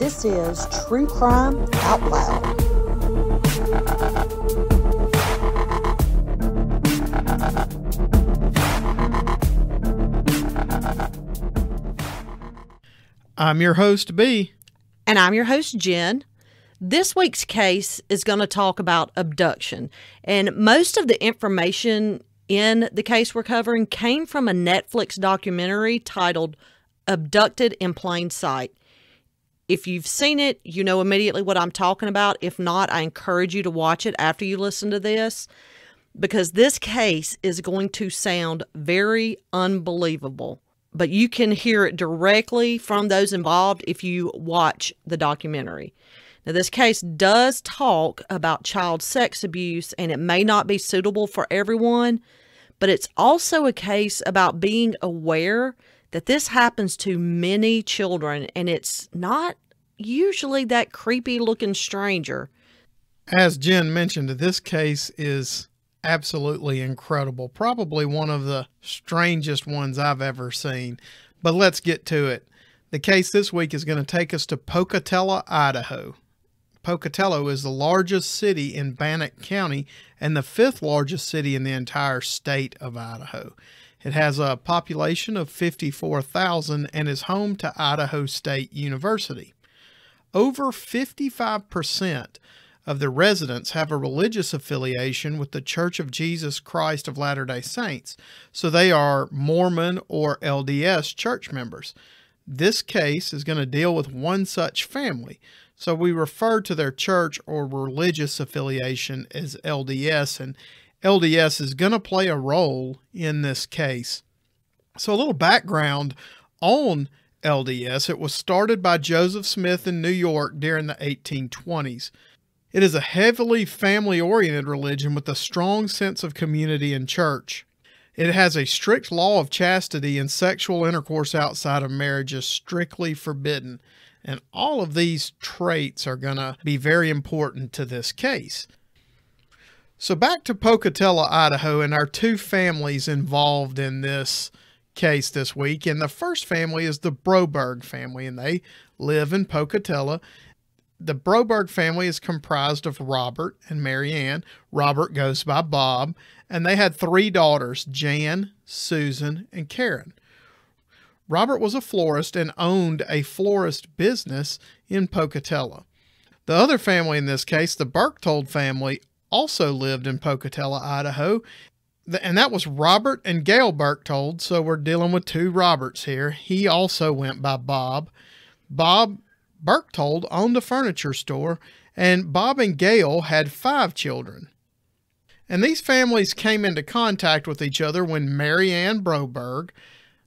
This is True Crime Out Loud. I'm your host, B. And I'm your host, Jen. This week's case is going to talk about abduction. And most of the information in the case we're covering came from a Netflix documentary titled Abducted in Plain Sight. If you've seen it, you know immediately what I'm talking about. If not, I encourage you to watch it after you listen to this because this case is going to sound very unbelievable. But you can hear it directly from those involved if you watch the documentary. Now, this case does talk about child sex abuse, and it may not be suitable for everyone, but it's also a case about being aware that this happens to many children, and it's not usually that creepy looking stranger. As Jen mentioned, this case is absolutely incredible. Probably one of the strangest ones I've ever seen. But let's get to it. The case this week is going to take us to Pocatello, Idaho. Pocatello is the largest city in Bannock County and the fifth largest city in the entire state of Idaho. It has a population of 54,000 and is home to Idaho State University. Over 55% of the residents have a religious affiliation with the Church of Jesus Christ of Latter day Saints, so they are Mormon or LDS church members. This case is going to deal with one such family, so we refer to their church or religious affiliation as LDS, and LDS is going to play a role in this case. So, a little background on LDS it was started by Joseph Smith in New York during the 1820s. It is a heavily family oriented religion with a strong sense of community and church. It has a strict law of chastity, and sexual intercourse outside of marriage is strictly forbidden. And all of these traits are going to be very important to this case. So, back to Pocatello, Idaho, and our two families involved in this case this week. And the first family is the Broberg family, and they live in Pocatello the Broberg family is comprised of Robert and Mary Ann. Robert goes by Bob, and they had three daughters Jan, Susan, and Karen. Robert was a florist and owned a florist business in Pocatello. The other family in this case, the Berchtold family, also lived in Pocatello, Idaho, and that was Robert and Gail Berchtold. So we're dealing with two Roberts here. He also went by Bob. Bob Berchtold owned a furniture store, and Bob and Gail had five children. And these families came into contact with each other when Mary Ann Broberg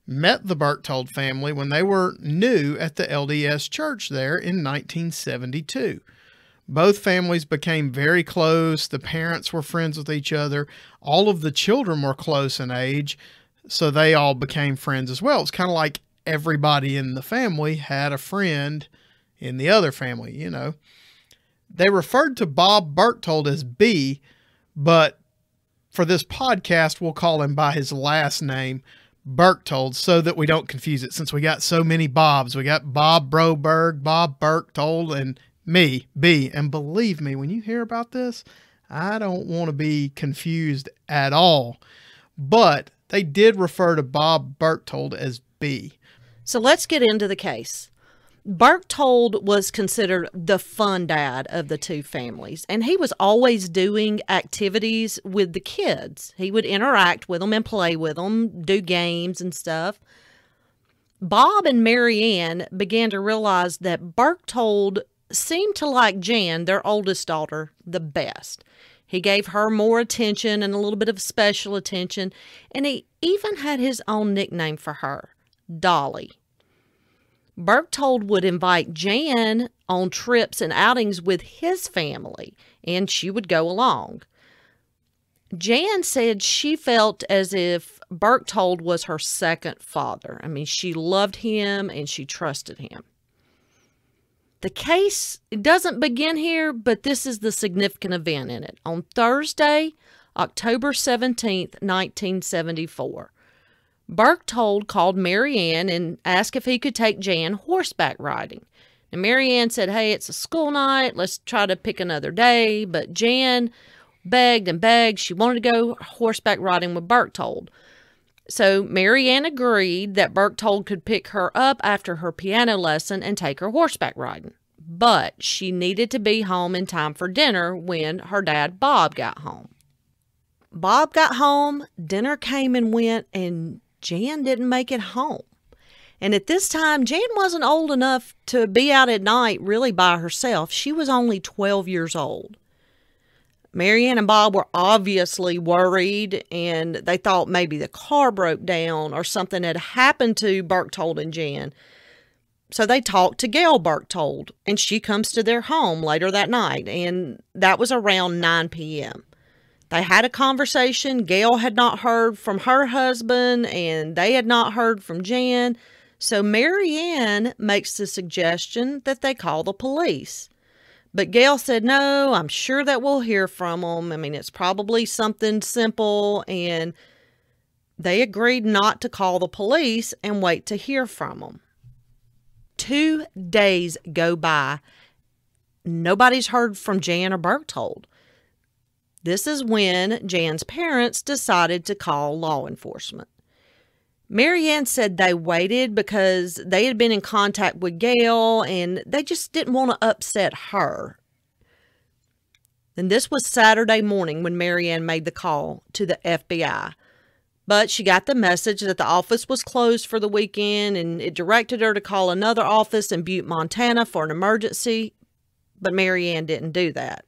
met the Berchtold family when they were new at the LDS church there in 1972. Both families became very close. The parents were friends with each other. All of the children were close in age, so they all became friends as well. It's kind of like everybody in the family had a friend in the other family, you know. They referred to Bob Berchtold as B, but for this podcast, we'll call him by his last name, Berchtold, so that we don't confuse it. Since we got so many Bobs, we got Bob Broberg, Bob Berchtold, and me, B. And believe me, when you hear about this, I don't want to be confused at all. But they did refer to Bob Berchtold as B. So let's get into the case. Berchtold was considered the fun dad of the two families, and he was always doing activities with the kids. He would interact with them and play with them, do games and stuff. Bob and Mary Ann began to realize that Berchtold seemed to like Jan, their oldest daughter, the best. He gave her more attention and a little bit of special attention, and he even had his own nickname for her, Dolly. Berchtold would invite Jan on trips and outings with his family, and she would go along. Jan said she felt as if Berchtold was her second father. I mean, she loved him and she trusted him. The case doesn't begin here, but this is the significant event in it. On Thursday, October 17th, 1974, Berchtold called Mary Ann and asked if he could take Jan horseback riding. And Mary Ann said, Hey, it's a school night. Let's try to pick another day. But Jan begged and begged. She wanted to go horseback riding with Berchtold. So Mary Ann agreed that Berchtold could pick her up after her piano lesson and take her horseback riding. But she needed to be home in time for dinner when her dad Bob got home. Bob got home, dinner came and went, and Jan didn't make it home. And at this time, Jan wasn't old enough to be out at night really by herself. She was only 12 years old. Mary Ann and Bob were obviously worried and they thought maybe the car broke down or something had happened to Berchtold and Jan. So they talked to Gail Berchtold and she comes to their home later that night and that was around 9 p.m. They had a conversation. Gail had not heard from her husband and they had not heard from Jan. So Mary Ann makes the suggestion that they call the police. But Gail said, No, I'm sure that we'll hear from them. I mean, it's probably something simple. And they agreed not to call the police and wait to hear from them. Two days go by. Nobody's heard from Jan or Berchtold. This is when Jan's parents decided to call law enforcement. Mary Ann said they waited because they had been in contact with Gail and they just didn't want to upset her. And this was Saturday morning when Mary Ann made the call to the FBI. But she got the message that the office was closed for the weekend and it directed her to call another office in Butte, Montana for an emergency. But Mary Ann didn't do that.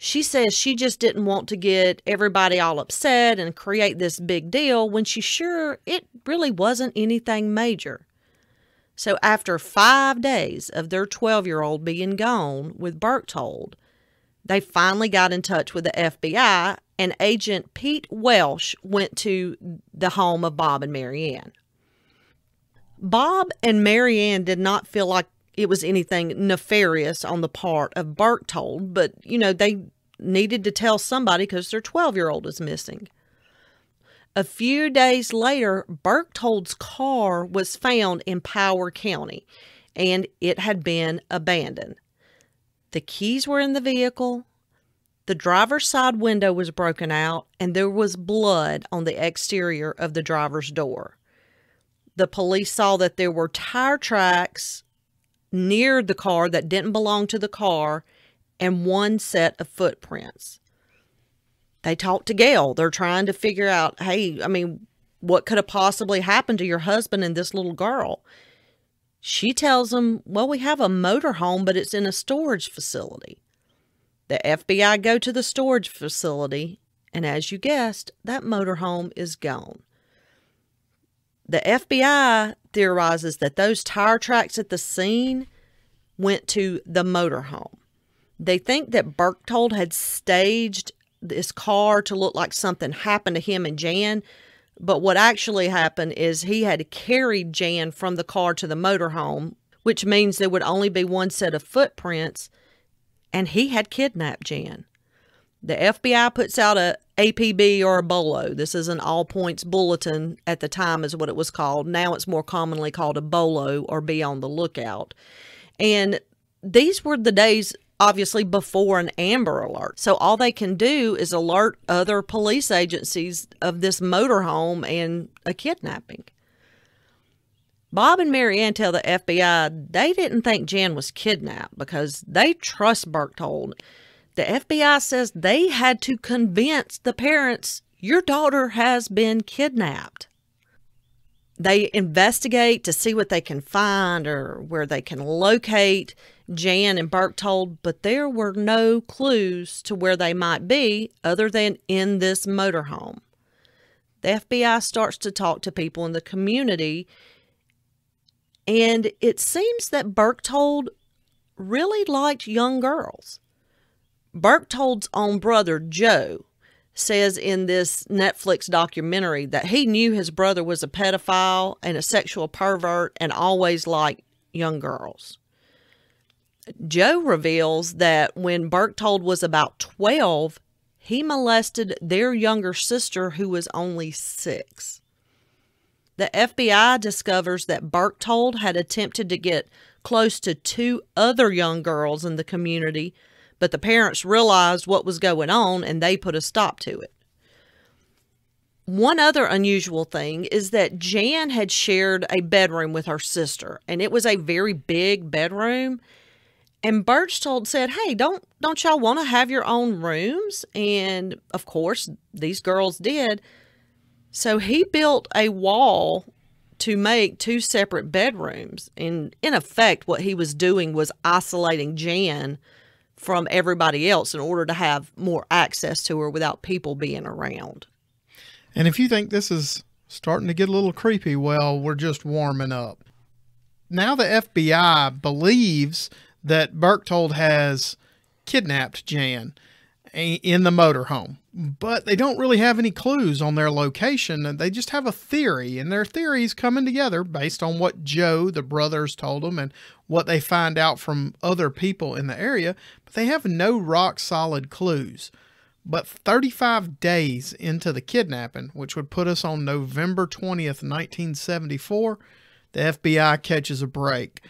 She says she just didn't want to get everybody all upset and create this big deal when she's sure it really wasn't anything major. So, after five days of their 12 year old being gone with Berchtold, they finally got in touch with the FBI, and Agent Pete Welsh went to the home of Bob and Mary Ann. Bob and Mary Ann did not feel like it was anything nefarious on the part of Berchtold, but you know, they needed to tell somebody because their 12 year old is missing. A few days later, Berchtold's car was found in Power County and it had been abandoned. The keys were in the vehicle, the driver's side window was broken out, and there was blood on the exterior of the driver's door. The police saw that there were tire tracks near the car that didn't belong to the car and one set of footprints. They talked to Gail. They're trying to figure out hey, I mean, what could have possibly happened to your husband and this little girl? She tells them, well, we have a motorhome, but it's in a storage facility. The FBI go to the storage facility, and as you guessed, that motorhome is gone. The FBI theorizes that those tire tracks at the scene went to the motorhome. They think that Berchtold had staged this car to look like something happened to him and Jan, but what actually happened is he had carried Jan from the car to the motorhome, which means there would only be one set of footprints, and he had kidnapped Jan. The FBI puts out a APB or a BOLO. This is an all points bulletin at the time is what it was called. Now it's more commonly called a BOLO or be on the lookout. And these were the days obviously before an Amber Alert. So all they can do is alert other police agencies of this motorhome and a kidnapping. Bob and Mary Ann tell the FBI they didn't think Jan was kidnapped because they trust Berchtold. The FBI says they had to convince the parents your daughter has been kidnapped. They investigate to see what they can find or where they can locate Jan and Berchtold, but there were no clues to where they might be other than in this motorhome. The FBI starts to talk to people in the community and it seems that Berchtold really liked young girls. Berchtold's own brother, Joe, says in this Netflix documentary that he knew his brother was a pedophile and a sexual pervert and always liked young girls. Joe reveals that when Berchtold was about 12, he molested their younger sister who was only six. The FBI discovers that Berchtold had attempted to get close to two other young girls in the community, but the parents realized what was going on and they put a stop to it. One other unusual thing is that Jan had shared a bedroom with her sister, and it was a very big bedroom. And Berchtold said, "Hey, don't don't y'all want to have your own rooms?" And of course, these girls did. So he built a wall to make two separate bedrooms. And in effect, what he was doing was isolating Jan from everybody else in order to have more access to her without people being around. And if you think this is starting to get a little creepy, well, we're just warming up. Now the FBI believes that Berchtold has kidnapped Jan in the motorhome, but they don't really have any clues on their location. They just have a theory, and their theories coming together based on what Joe, the brothers, told them and what they find out from other people in the area, but they have no rock solid clues. But 35 days into the kidnapping, which would put us on November 20th, 1974, the FBI catches a break.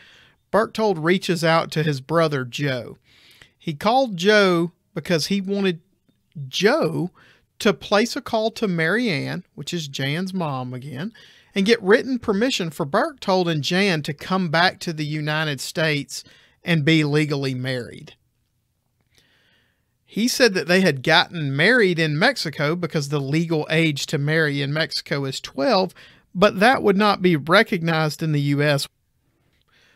Berchtold reaches out to his brother Joe. He called Joe because he wanted Joe to place a call to Mary Ann, which is Jan's mom again, and get written permission for Berchtold and Jan to come back to the United States and be legally married. He said that they had gotten married in Mexico because the legal age to marry in Mexico is 12, but that would not be recognized in the U.S.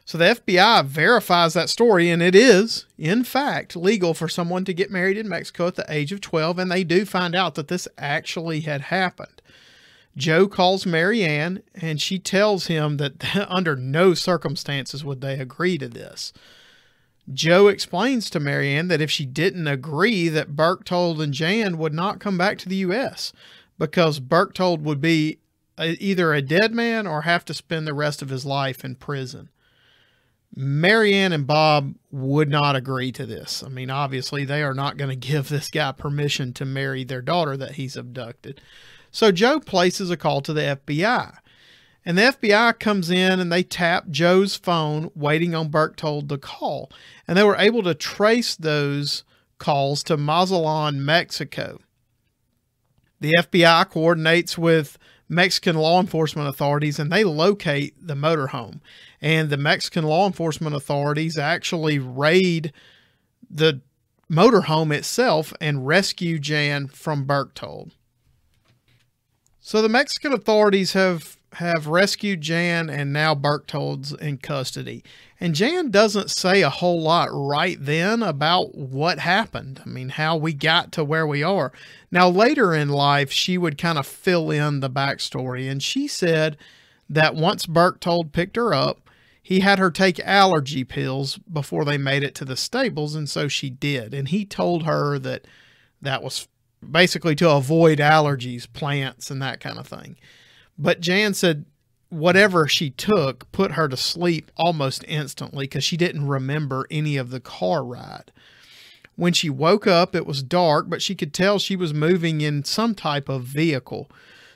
So the FBI verifies that story, and it is, in fact, legal for someone to get married in Mexico at the age of 12, and they do find out that this actually had happened. Joe calls Mary Ann, and she tells him that under no circumstances would they agree to this. Joe explains to Mary Ann that if she didn't agree that Berchtold and Jan would not come back to the U.S. because Berchtold would be uh, either a dead man or have to spend the rest of his life in prison. Mary Ann and Bob would not agree to this. I mean, obviously, they are not going to give this guy permission to marry their daughter that he's abducted. So Joe places a call to the FBI. And the FBI comes in and they tap Joe's phone, waiting on Berchtold to call. And they were able to trace those calls to Mazatlan, Mexico. The FBI coordinates with Mexican law enforcement authorities and they locate the motorhome. And the Mexican law enforcement authorities actually raid the motorhome itself and rescue Jan from Berchtold. So the Mexican authorities have have rescued Jan and now Berchtold's in custody. And Jan doesn't say a whole lot right then about what happened. I mean, how we got to where we are. Now, later in life, she would kind of fill in the backstory. And she said that once Berchtold picked her up, he had her take allergy pills before they made it to the stables. And so she did. And he told her that that was basically to avoid allergies, plants, and that kind of thing. But Jan said whatever she took put her to sleep almost instantly because she didn't remember any of the car ride. When she woke up, it was dark, but she could tell she was moving in some type of vehicle.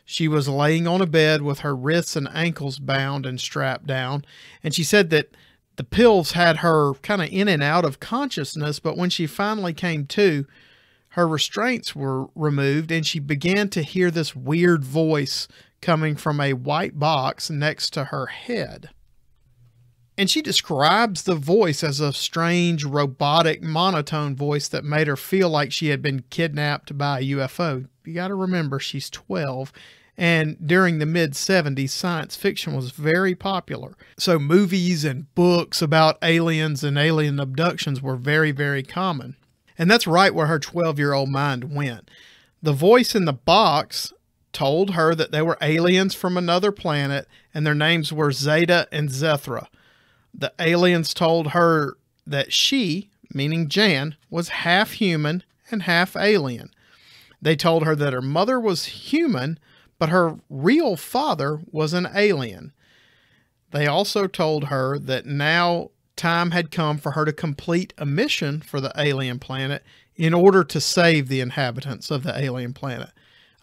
She was laying on a bed with her wrists and ankles bound and strapped down, and she said that the pills had her kind of in and out of consciousness, but when she finally came to, her restraints were removed and she began to hear this weird voice coming from a white box next to her head. And she describes the voice as a strange, robotic, monotone voice that made her feel like she had been kidnapped by a UFO. You got to remember, she's 12. And during the mid 70s, science fiction was very popular. So, movies and books about aliens and alien abductions were very, very common. And that's right where her 12 year old mind went. The voice in the box told her that they were aliens from another planet and their names were Zeta and Zethra. The aliens told her that she, meaning Jan, was half human and half alien. They told her that her mother was human, but her real father was an alien. They also told her that now time had come for her to complete a mission for the alien planet in order to save the inhabitants of the alien planet.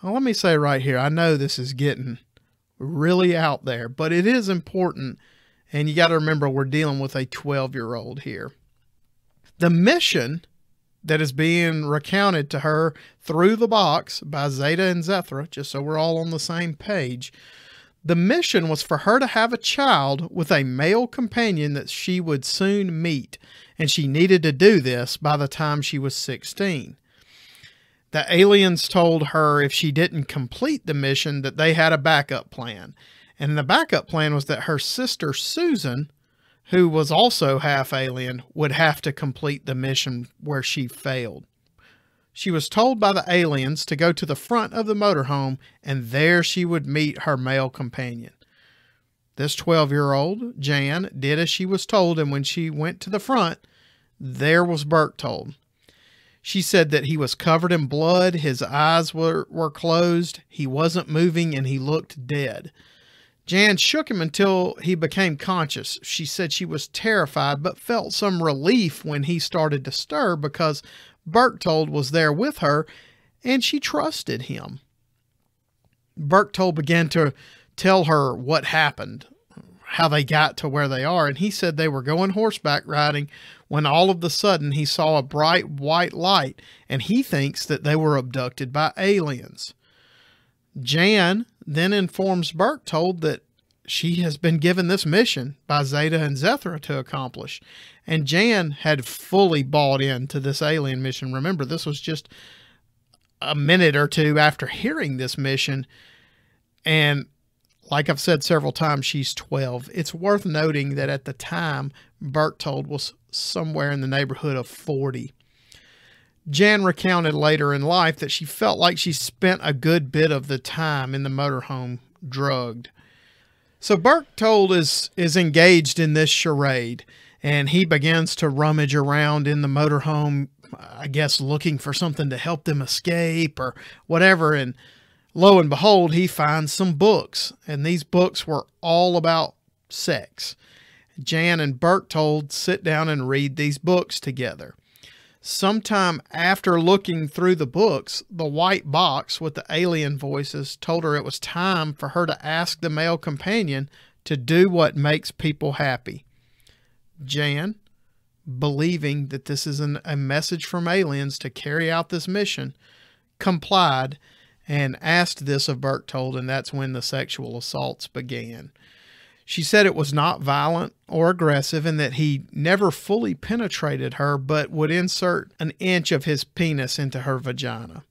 Well, let me say right here, I know this is getting really out there, but it is important And you got to remember, we're dealing with a 12 year old here. The mission that is being recounted to her through the box by Zeta and Zethra, just so we're all on the same page. The mission was for her to have a child with a male companion that she would soon meet, and she needed to do this by the time she was 16. The aliens told her if she didn't complete the mission that they had a backup plan. And the backup plan was that her sister Susan who was also half alien, would have to complete the mission where she failed. She was told by the aliens to go to the front of the motorhome, and there she would meet her male companion. This 12 year old, Jan, did as she was told, and when she went to the front, there was Berchtold. She said that he was covered in blood, his eyes were, were closed, he wasn't moving, and he looked dead. Jan shook him until he became conscious. She said she was terrified, but felt some relief when he started to stir because Berchtold was there with her and she trusted him. Berchtold began to tell her what happened, how they got to where they are, and he said they were going horseback riding when all of a sudden he saw a bright white light and he thinks that they were abducted by aliens. Jan then informs Berchtold that she has been given this mission by Zeta and Zethra to accomplish. And Jan had fully bought into this alien mission. Remember, this was just a minute or two after hearing this mission. And like I've said several times, she's 12. It's worth noting that at the time, Berchtold was somewhere in the neighborhood of 40. Jan recounted later in life that she felt like she spent a good bit of the time in the motorhome drugged. So Berchtold is is engaged in this charade and he begins to rummage around in the motorhome, I guess looking for something to help them escape or whatever and lo and behold he finds some books and these books were all about sex. Jan and Berchtold sit down and read these books together. Sometime after looking through the books, the white box with the alien voices told her it was time for her to ask the male companion to do what makes people happy. Jan, believing that this is an, a message from aliens to carry out this mission, complied and asked this of Berchtold, and that's when the sexual assaults began. She said it was not violent or aggressive and that he never fully penetrated her but would insert an inch of his penis into her vagina.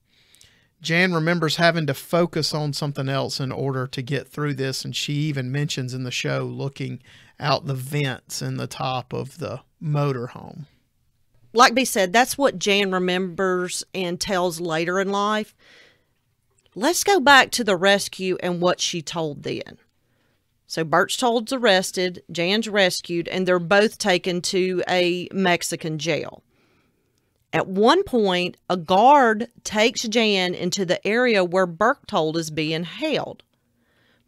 Jan remembers having to focus on something else in order to get through this, and she even mentions in the show looking out the vents in the top of the motorhome. Like B said, that's what Jan remembers and tells later in life. Let's go back to the rescue and what she told then. So Berchtold's arrested, Jan's rescued, and they're both taken to a Mexican jail. At one point, a guard takes Jan into the area where Berchtold is being held.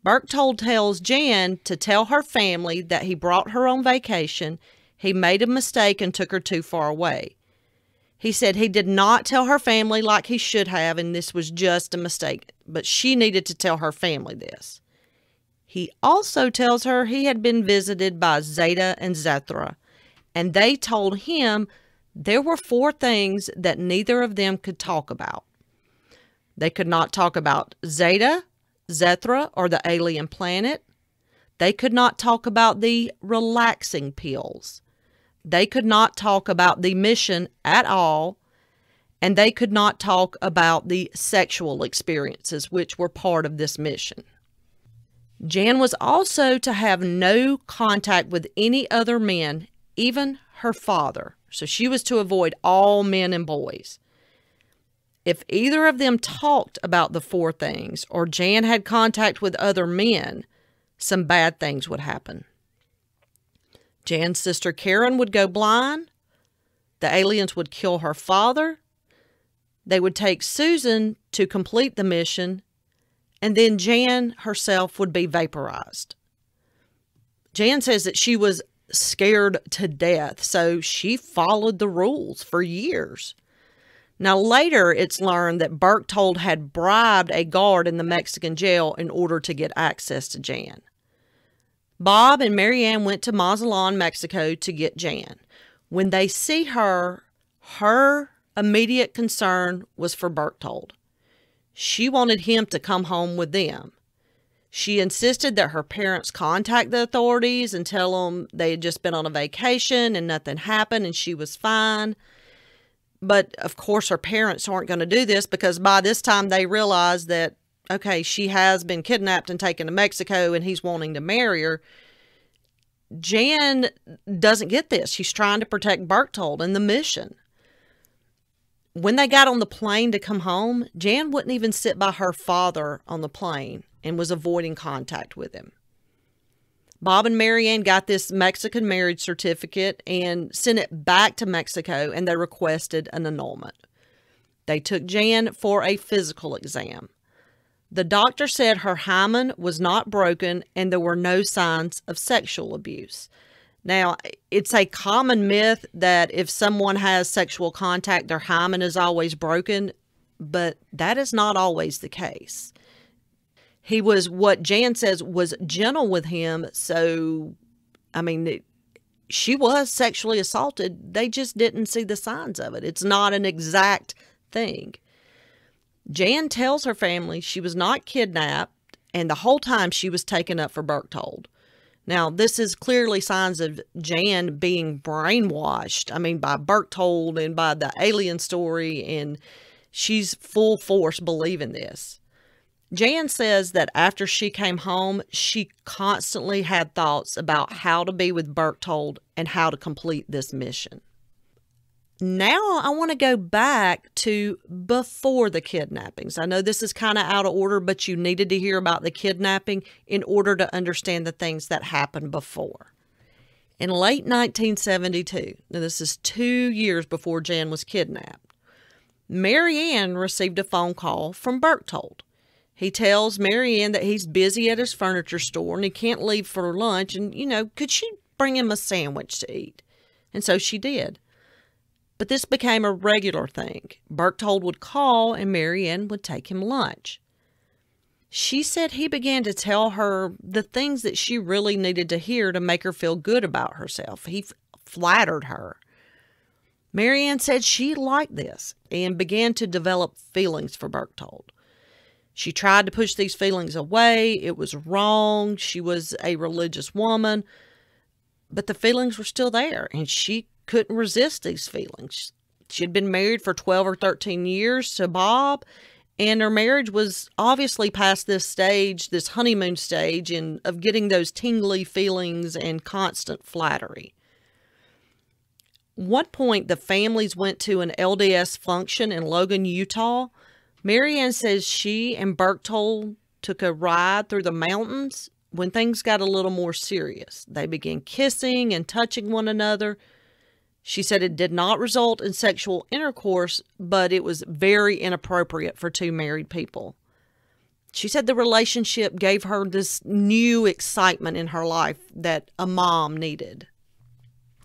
Berchtold tells Jan to tell her family that he brought her on vacation, he made a mistake and took her too far away. He said he did not tell her family like he should have, and this was just a mistake, but she needed to tell her family this. He also tells her he had been visited by Zeta and Zethra, and they told him there were four things that neither of them could talk about. They could not talk about Zeta, Zethra, or the alien planet. They could not talk about the relaxing pills. They could not talk about the mission at all. And they could not talk about the sexual experiences, which were part of this mission. Jan was also to have no contact with any other men, even her father. So she was to avoid all men and boys. If either of them talked about the four things or Jan had contact with other men, some bad things would happen. Jan's sister Karen would go blind. The aliens would kill her father. They would take Susan to complete the mission and then Jan herself would be vaporized. Jan says that she was scared to death, so she followed the rules for years. Now, later it's learned that Berchtold had bribed a guard in the Mexican jail in order to get access to Jan. Bob and Mary Ann went to Mazatlan, Mexico to get Jan. When they see her, her immediate concern was for Berchtold. She wanted him to come home with them. She insisted that her parents contact the authorities and tell them they had just been on a vacation and nothing happened and she was fine. But of course, her parents aren't going to do this because by this time they realize that, okay, she has been kidnapped and taken to Mexico and he's wanting to marry her. Jan doesn't get this. She's trying to protect Berchtold and the mission. When they got on the plane to come home, Jan wouldn't even sit by her father on the plane and was avoiding contact with him. Bob and Mary Ann got this Mexican marriage certificate and sent it back to Mexico and they requested an annulment. They took Jan for a physical exam. The doctor said her hymen was not broken and there were no signs of sexual abuse. Now, it's a common myth that if someone has sexual contact, their hymen is always broken, but that is not always the case he was what Jan says was gentle with him. So, I mean, she was sexually assaulted. They just didn't see the signs of it. It's not an exact thing. Jan tells her family she was not kidnapped, and the whole time she was taken up for Berchtold. Now, this is clearly signs of Jan being brainwashed. I mean, by Berchtold and by the alien story, and she's full force believing this. Jan says that after she came home, she constantly had thoughts about how to be with Berchtold and how to complete this mission. Now I want to go back to before the kidnappings. I know this is kind of out of order, but you needed to hear about the kidnapping in order to understand the things that happened before. In late 1972, now this is two years before Jan was kidnapped, Mary Marianne received a phone call from Berchtold. He tells Mary Marianne that he's busy at his furniture store and he can't leave for lunch. And, you know, could she bring him a sandwich to eat? And so she did. But this became a regular thing. Berchtold would call and Mary Ann would take him lunch. She said he began to tell her the things that she really needed to hear to make her feel good about herself. He flattered her. Mary Ann said she liked this and began to develop feelings for Berchtold. She tried to push these feelings away. It was wrong. She was a religious woman, but the feelings were still there, and she couldn't resist these feelings. She had been married for 12 or 13 years to Bob, and her marriage was obviously past this stage, this honeymoon stage, and of getting those tingly feelings and constant flattery. One point, the families went to an LDS function in Logan, Utah Mary Ann says she and Berchtold took a ride through the mountains when things got a little more serious. They began kissing and touching one another. She said it did not result in sexual intercourse, but it was very inappropriate for two married people. She said the relationship gave her this new excitement in her life that a mom needed.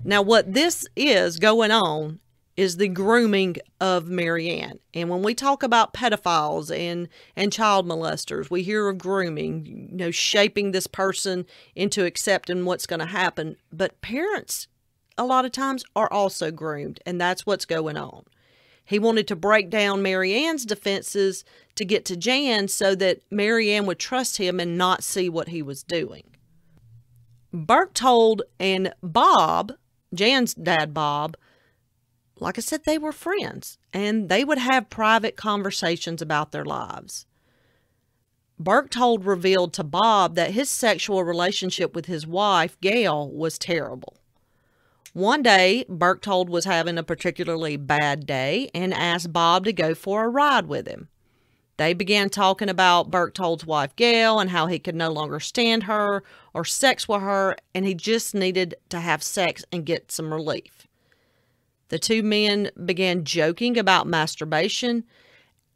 Now, what this is going on is the grooming of Mary Ann. And when we talk about pedophiles and and child molesters, we hear of grooming, you know, shaping this person into accepting what's going to happen. But parents a lot of times are also groomed, and that's what's going on. He wanted to break down Mary Ann's defenses to get to Jan so that Mary Ann would trust him and not see what he was doing. Berchtold and Bob, Jan's dad Bob, like I said, they were friends and they would have private conversations about their lives. Berchtold revealed to Bob that his sexual relationship with his wife, Gail, was terrible. One day, Berchtold was having a particularly bad day and asked Bob to go for a ride with him. They began talking about Berchtold's wife, Gail, and how he could no longer stand her or sex with her, and he just needed to have sex and get some relief. The two men began joking about masturbation,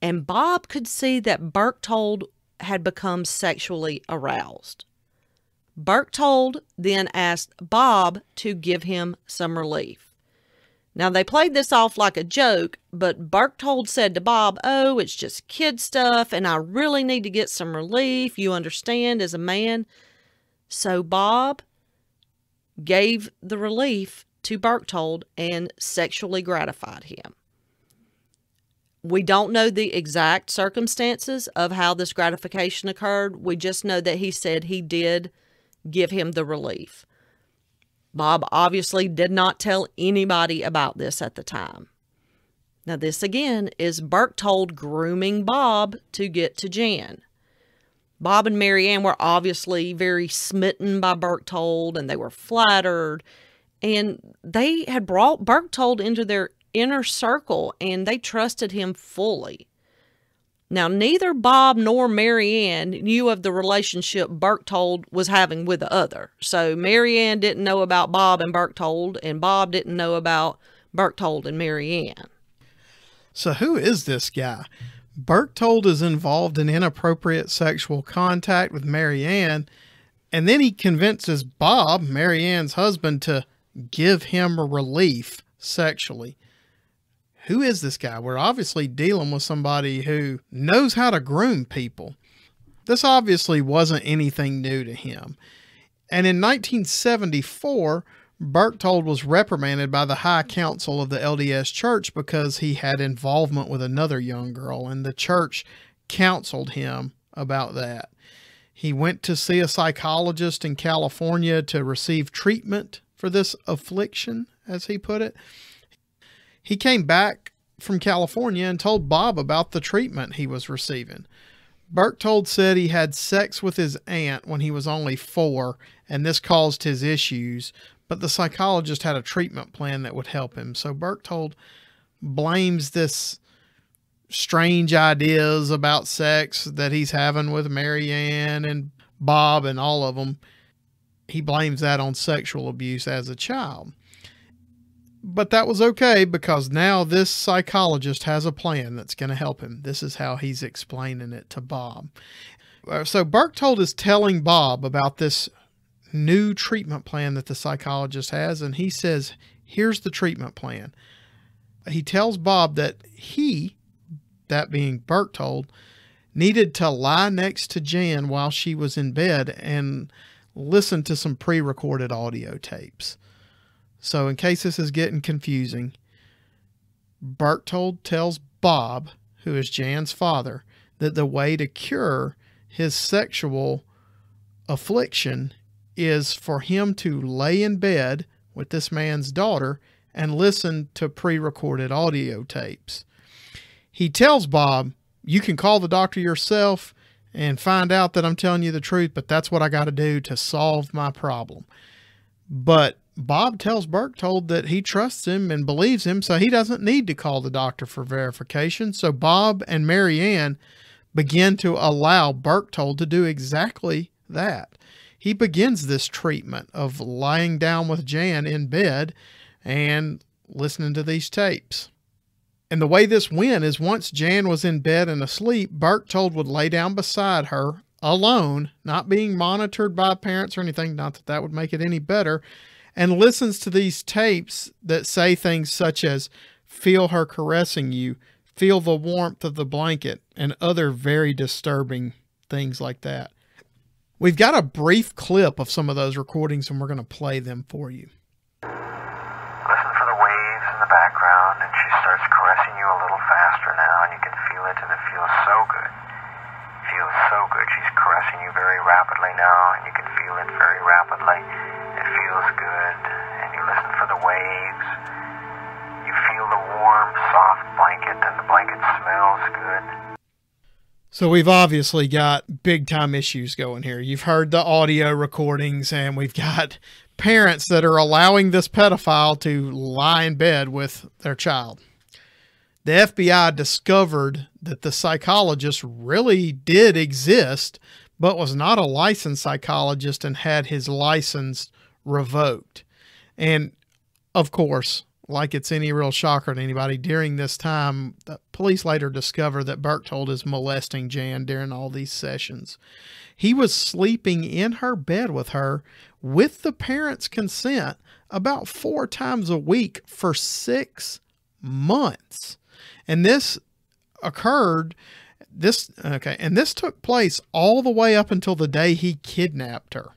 and Bob could see that Berchtold had become sexually aroused. Berchtold then asked Bob to give him some relief. Now, they played this off like a joke, but Berchtold said to Bob, Oh, it's just kid stuff, and I really need to get some relief, you understand, as a man. So Bob gave the relief to Berchtold and sexually gratified him. We don't know the exact circumstances of how this gratification occurred. We just know that he said he did give him the relief. Bob obviously did not tell anybody about this at the time. Now, this again is Berchtold grooming Bob to get to Jan. Bob and Mary Ann were obviously very smitten by Berchtold and they were flattered. And they had brought Berchtold into their inner circle and they trusted him fully. Now, neither Bob nor Mary Ann knew of the relationship Berchtold was having with the other. So Mary Ann didn't know about Bob and Berchtold, and Bob didn't know about Berchtold and Mary Ann. So, who is this guy? Berchtold is involved in inappropriate sexual contact with Mary Ann, and then he convinces Bob, Mary Ann's husband, to give him relief sexually. Who is this guy? We're obviously dealing with somebody who knows how to groom people. This obviously wasn't anything new to him. And in 1974, Berchtold was reprimanded by the High Council of the LDS Church because he had involvement with another young girl, and the church counseled him about that. He went to see a psychologist in California to receive treatment for this affliction, as he put it. He came back from California and told Bob about the treatment he was receiving. Berchtold said he had sex with his aunt when he was only four, and this caused his issues, but the psychologist had a treatment plan that would help him. So Berchtold blames this strange ideas about sex that he's having with Mary Ann and Bob and all of them. He blames that on sexual abuse as a child. But that was okay because now this psychologist has a plan that's going to help him. This is how he's explaining it to Bob. Uh, so Berchtold is telling Bob about this new treatment plan that the psychologist has, and he says, Here's the treatment plan. He tells Bob that he, that being Berchtold, needed to lie next to Jan while she was in bed and listen to some pre recorded audio tapes. So, in case this is getting confusing, Berchtold tells Bob, who is Jan's father, that the way to cure his sexual affliction is for him to lay in bed with this man's daughter and listen to pre recorded audio tapes. He tells Bob, You can call the doctor yourself and find out that I'm telling you the truth, but that's what I got to do to solve my problem. But Bob tells Berchtold that he trusts him and believes him, so he doesn't need to call the doctor for verification. So Bob and Mary Ann begin to allow Berchtold to do exactly that he begins this treatment of lying down with Jan in bed and listening to these tapes. And the way this went is once Jan was in bed and asleep, Berchtold would lay down beside her alone, not being monitored by parents or anything, not that that would make it any better, and listens to these tapes that say things such as, feel her caressing you, feel the warmth of the blanket, and other very disturbing things like that. We've got a brief clip of some of those recordings and we're going to play them for you. Listen for the waves in the background, and she starts caressing you a little faster now, and you can feel it, and it feels so good. It feels so good. She's caressing you very rapidly now, and you can feel it very rapidly. Good, and you listen for the waves. You feel the warm, soft blanket, and the blanket smells good. So we've obviously got big time issues going here. You've heard the audio recordings, and we've got parents that are allowing this pedophile to lie in bed with their child. The FBI discovered that the psychologist really did exist, but was not a licensed psychologist and had his license revoked. And of course, like it's any real shocker to anybody. During this time, the police later discovered that Berchtold is molesting Jan during all these sessions. He was sleeping in her bed with her with the parents' consent about four times a week for six months. And this occurred this okay and this took place all the way up until the day he kidnapped her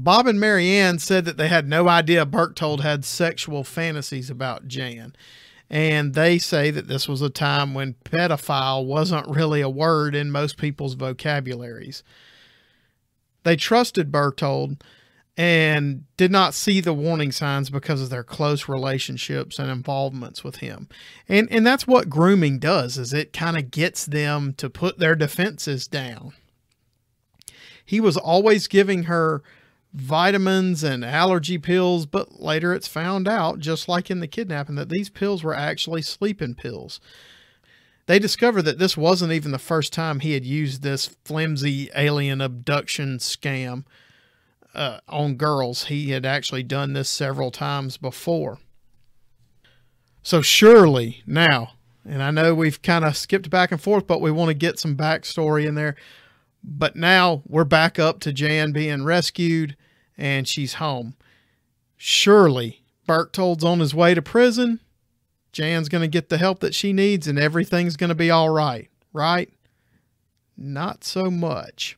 Bob and Mary Ann said that they had no idea Berchtold had sexual fantasies about Jan. And they say that this was a time when pedophile wasn't really a word in most people's vocabularies. They trusted Berchtold and did not see the warning signs because of their close relationships and involvements with him. And and that's what grooming does is it kind of gets them to put their defenses down. He was always giving her vitamins and allergy pills, but later it's found out just like in the kidnapping that these pills were actually sleeping pills. They discovered that this wasn't even the first time he had used this flimsy alien abduction scam uh, on girls. He had actually done this several times before. So, surely now, and I know we've kind of skipped back and forth, but we want to get some backstory in there. But now we're back up to Jan being rescued and she's home. Surely Berchtold's on his way to prison. Jan's going to get the help that she needs and everything's going to be all right, right? Not so much.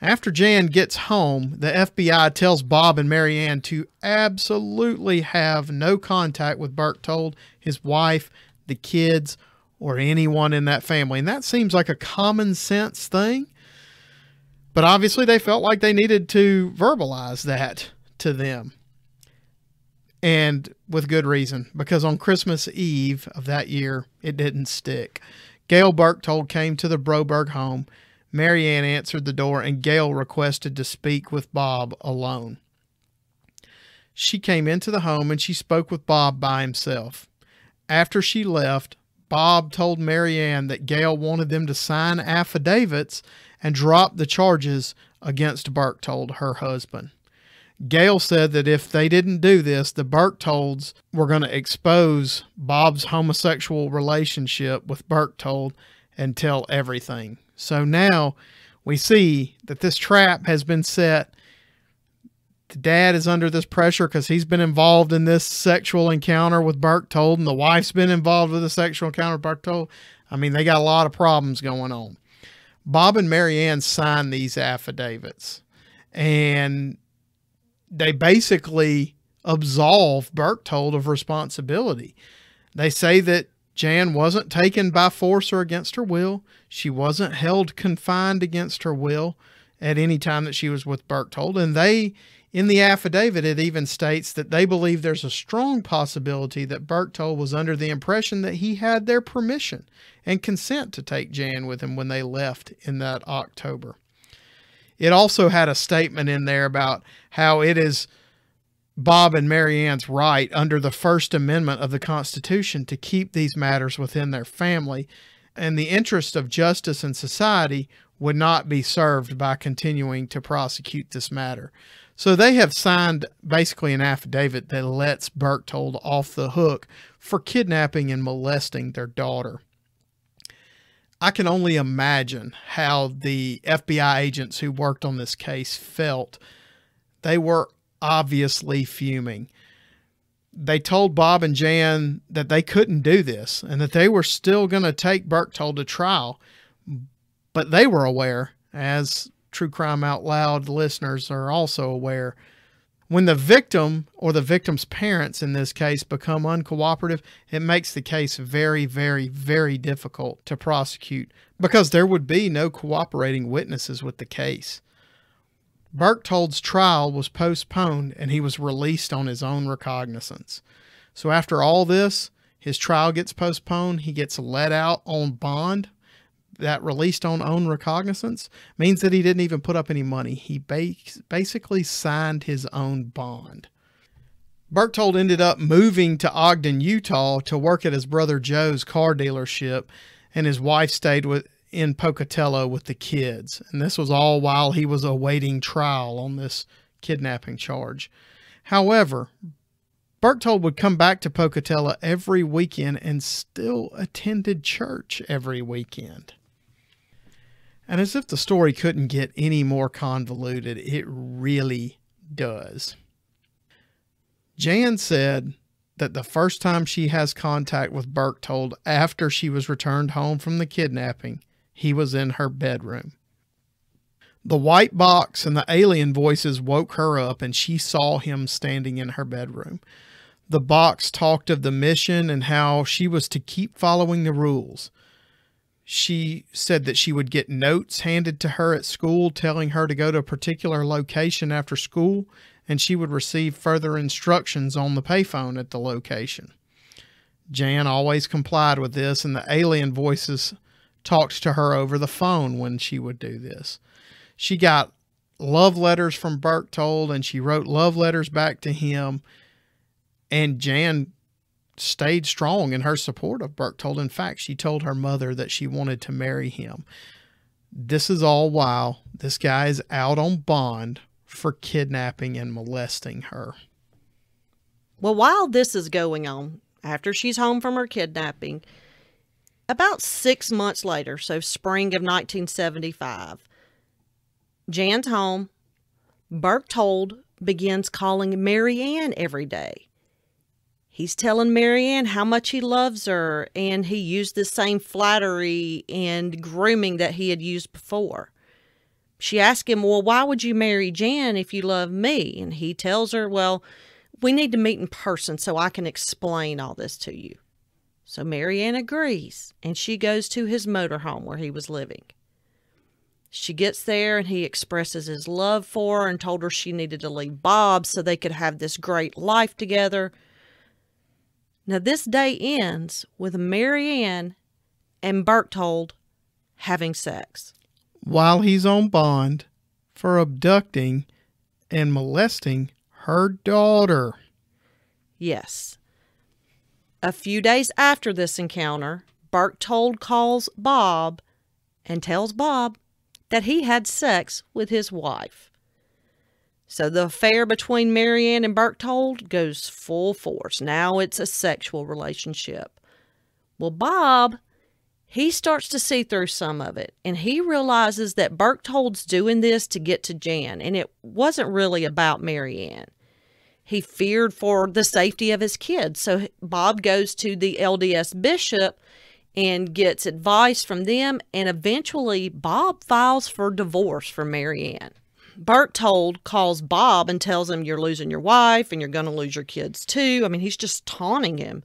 After Jan gets home, the FBI tells Bob and Mary Ann to absolutely have no contact with Berchtold, his wife, the kids, or anyone in that family. And that seems like a common sense thing. But obviously, they felt like they needed to verbalize that to them. And with good reason, because on Christmas Eve of that year, it didn't stick. Gail Berchtold came to the Broberg home Mary Ann answered the door, and Gail requested to speak with Bob alone. She came into the home and she spoke with Bob by himself. After she left, Bob told Mary Ann that Gail wanted them to sign affidavits and drop the charges against Berchtold, her husband. Gail said that if they didn't do this, the Berchtolds were going to expose Bob's homosexual relationship with Berchtold and tell everything. So now we see that this trap has been set. The dad is under this pressure because he's been involved in this sexual encounter with Berchtold, and the wife's been involved with a sexual encounter with Berchtold. I mean, they got a lot of problems going on. Bob and Mary Ann signed these affidavits, and they basically absolve Berchtold of responsibility. They say that Jan wasn't taken by force or against her will. She wasn't held confined against her will at any time that she was with Berchtold. And they, in the affidavit, it even states that they believe there's a strong possibility that Berchtold was under the impression that he had their permission and consent to take Jan with him when they left in that October. It also had a statement in there about how it is Bob and Mary Ann's right under the First Amendment of the Constitution to keep these matters within their family, and the interest of justice and society would not be served by continuing to prosecute this matter. So they have signed basically an affidavit that lets Berchtold off the hook for kidnapping and molesting their daughter. I can only imagine how the FBI agents who worked on this case felt. They were obviously fuming. They told Bob and Jan that they couldn't do this and that they were still going to take Berchtold to trial. But they were aware, as True Crime Out Loud listeners are also aware, when the victim or the victim's parents in this case become uncooperative, it makes the case very, very, very difficult to prosecute because there would be no cooperating witnesses with the case. Berchtold's trial was postponed and he was released on his own recognizance. So after all this, his trial gets postponed. He gets let out on bond. That released on own recognizance means that he didn't even put up any money. He basically signed his own bond. Berchtold ended up moving to Ogden, Utah to work at his brother Joe's car dealership, and his wife stayed with in Pocatello with the kids. And this was all while he was awaiting trial on this kidnapping charge. However, Berchtold would come back to Pocatello every weekend and still attended church every weekend. And as if the story couldn't get any more convoluted, it really does. Jan said that the first time she has contact with Berchtold after she was returned home from the kidnapping he was in her bedroom. The white box and the alien voices woke her up, and she saw him standing in her bedroom. The box talked of the mission and how she was to keep following the rules. She said that she would get notes handed to her at school telling her to go to a particular location after school, and she would receive further instructions on the payphone at the location. Jan always complied with this, and the alien voices talked to her over the phone when she would do this. She got love letters from Berchtold, and she wrote love letters back to him. And Jan stayed strong in her support of Berchtold. In fact, she told her mother that she wanted to marry him. This is all while this guy is out on bond for kidnapping and molesting her. Well, while this is going on, after she's home from her kidnapping, about six months later, so spring of 1975, Jan's home. Berchtold begins calling Mary Marianne every day. He's telling Mary Ann how much he loves her, and he used the same flattery and grooming that he had used before. She asks him, Well, why would you marry Jan if you love me? And he tells her, Well, we need to meet in person so I can explain all this to you. So Mary Ann agrees, and she goes to his motorhome where he was living. She gets there and he expresses his love for her and told her she needed to leave Bob so they could have this great life together. Now, this day ends with Mary Ann and Berchtold having sex. While he's on bond for abducting and molesting her daughter. Yes. A few days after this encounter, Berchtold calls Bob and tells Bob that he had sex with his wife. So the affair between Mary Ann and Berchtold goes full force. Now it's a sexual relationship. Well, Bob, he starts to see through some of it, and he realizes that Berchtold's doing this to get to Jan, and it wasn't really about Mary Ann. He feared for the safety of his kids, so Bob goes to the LDS bishop and gets advice from them, and eventually Bob files for divorce from Mary Ann. Berchtold calls Bob and tells him you're losing your wife and you're going to lose your kids too. I mean, he's just taunting him.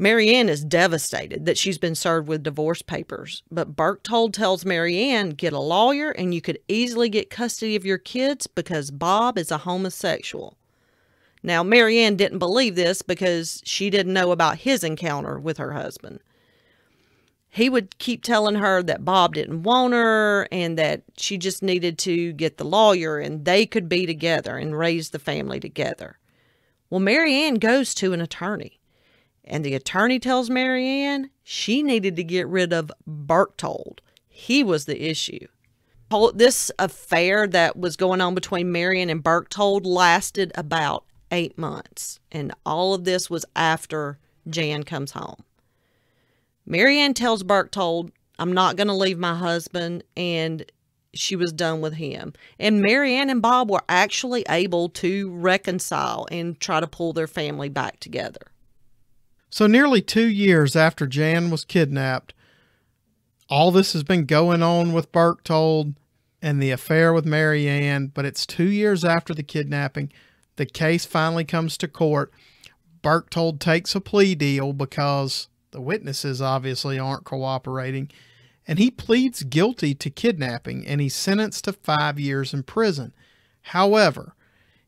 Mary Ann is devastated that she's been served with divorce papers, but Berchtold tells Mary Ann, get a lawyer and you could easily get custody of your kids because Bob is a homosexual. Now, Mary Ann didn't believe this because she didn't know about his encounter with her husband he would keep telling her that Bob didn't want her and that she just needed to get the lawyer and they could be together and raise the family together. Well, Mary Ann goes to an attorney, and the attorney tells Mary Ann she needed to get rid of Berchtold. He was the issue. This affair that was going on between Mary Ann and Berchtold lasted about eight months, and all of this was after Jan comes home. Mary Ann tells Berchtold, I'm not going to leave my husband, and she was done with him. And Mary Ann and Bob were actually able to reconcile and try to pull their family back together. So, nearly two years after Jan was kidnapped, all this has been going on with Berchtold and the affair with Mary Ann, but it's two years after the kidnapping. The case finally comes to court. Berchtold takes a plea deal because the witnesses obviously aren't cooperating, and he pleads guilty to kidnapping and he's sentenced to five years in prison. However,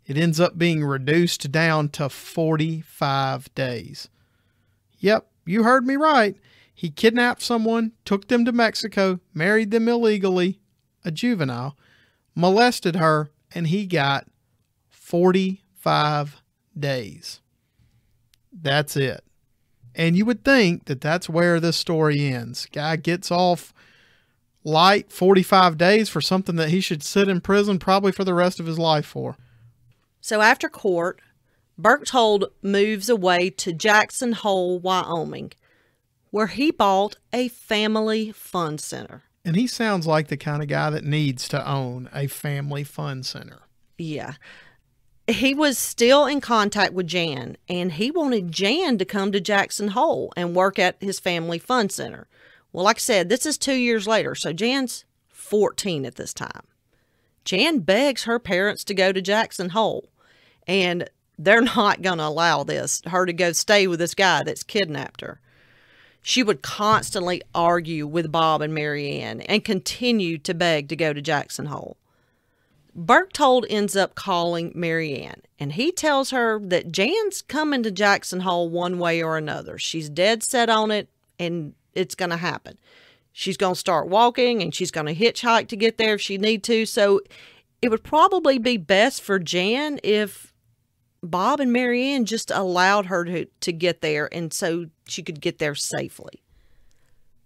it ends up being reduced down to 45 days. Yep, you heard me right. He kidnapped someone, took them to Mexico, married them illegally, a juvenile, molested her, and he got 45 days. That's it. And you would think that that's where this story ends. Guy gets off light 45 days for something that he should sit in prison probably for the rest of his life for. So after court, Berchtold moves away to Jackson Hole, Wyoming, where he bought a family fun center. And he sounds like the kind of guy that needs to own a family fun center. Yeah he was still in contact with Jan, and he wanted Jan to come to Jackson Hole and work at his family fun center. Well, like I said, this is two years later, so Jan's 14 at this time. Jan begs her parents to go to Jackson Hole, and they're not going to allow this, her to go stay with this guy that's kidnapped her. She would constantly argue with Bob and Mary Ann and continue to beg to go to Jackson Hole. Berchtold ends up calling Mary Ann, and he tells her that Jan's coming to Jackson Hole one way or another. She's dead set on it, and it's going to happen. She's going to start walking, and she's going to hitchhike to get there if she need to. So it would probably be best for Jan if Bob and Mary Ann just allowed her to, to get there, and so she could get there safely.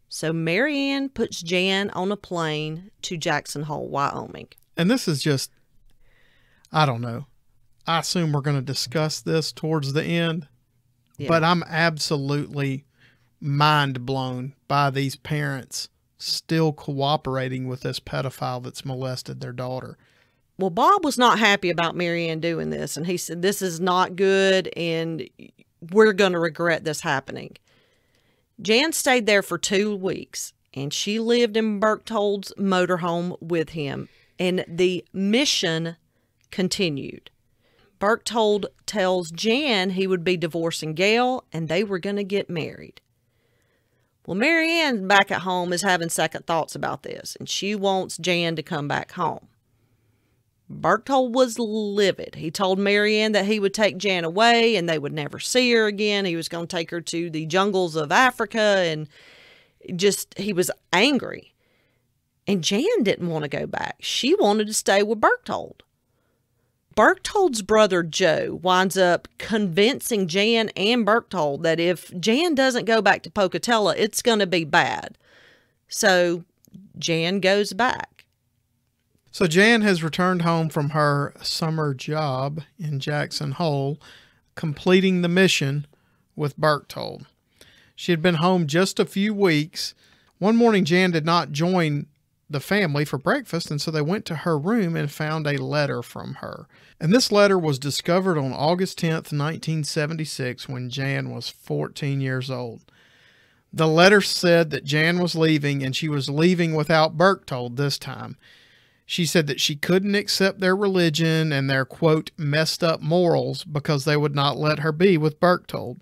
So Mary Ann puts Jan on a plane to Jackson Hole, Wyoming and this is just I don't know. I assume we're going to discuss this towards the end, yeah. but I'm absolutely mind blown by these parents still cooperating with this pedophile that's molested their daughter. Well, Bob was not happy about Mary Ann doing this, and he said, This is not good, and we're going to regret this happening. Jan stayed there for two weeks, and she lived in Berchtold's motorhome with him and the mission continued. Berchtold tells Jan he would be divorcing Gail and they were going to get married. Well, Mary Ann back at home is having second thoughts about this and she wants Jan to come back home. Berchtold was livid. He told Mary Ann that he would take Jan away and they would never see her again. He was going to take her to the jungles of Africa and just, he was angry. And Jan didn't want to go back. She wanted to stay with Berchtold. Berchtold's brother Joe winds up convincing Jan and Berchtold that if Jan doesn't go back to Pocatello, it's going to be bad. So Jan goes back. So Jan has returned home from her summer job in Jackson Hole, completing the mission with Berchtold. She had been home just a few weeks. One morning, Jan did not join the family for breakfast, and so they went to her room and found a letter from her. And this letter was discovered on August 10th, 1976, when Jan was 14 years old. The letter said that Jan was leaving, and she was leaving without Berchtold this time. She said that she couldn't accept their religion and their, quote, messed up morals because they would not let her be with Berchtold.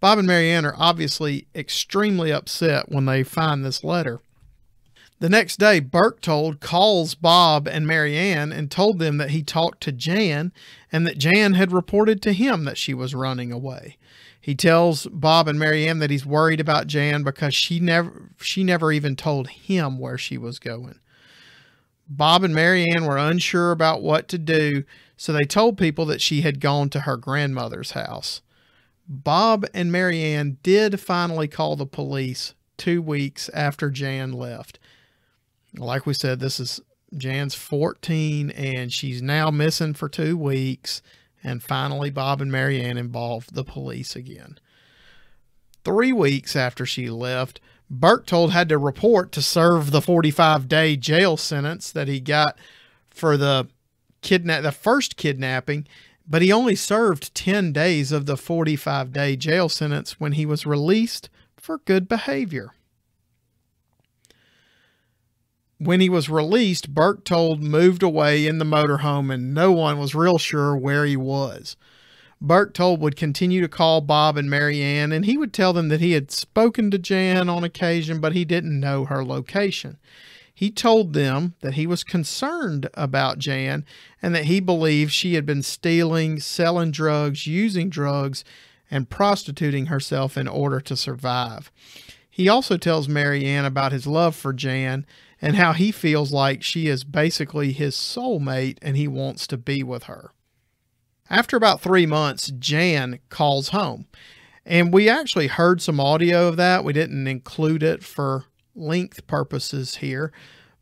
Bob and Mary Ann are obviously extremely upset when they find this letter. The next day, Berchtold calls Bob and Mary Ann and told them that he talked to Jan and that Jan had reported to him that she was running away. He tells Bob and Mary Ann that he's worried about Jan because she never she never even told him where she was going. Bob and Mary Ann were unsure about what to do, so they told people that she had gone to her grandmother's house. Bob and Mary Ann did finally call the police two weeks after Jan left like we said, this is Jan's 14 and she's now missing for two weeks. And finally, Bob and Mary Ann involved the police again. Three weeks after she left, Berchtold had to report to serve the 45 day jail sentence that he got for the kidnap the first kidnapping, but he only served 10 days of the 45 day jail sentence when he was released for good behavior. When he was released, Berchtold moved away in the motorhome and no one was real sure where he was. Berchtold would continue to call Bob and Mary Ann and he would tell them that he had spoken to Jan on occasion, but he didn't know her location. He told them that he was concerned about Jan and that he believed she had been stealing, selling drugs, using drugs, and prostituting herself in order to survive. He also tells Mary Ann about his love for Jan and how he feels like she is basically his soulmate and he wants to be with her. After about three months, Jan calls home. And we actually heard some audio of that. We didn't include it for length purposes here,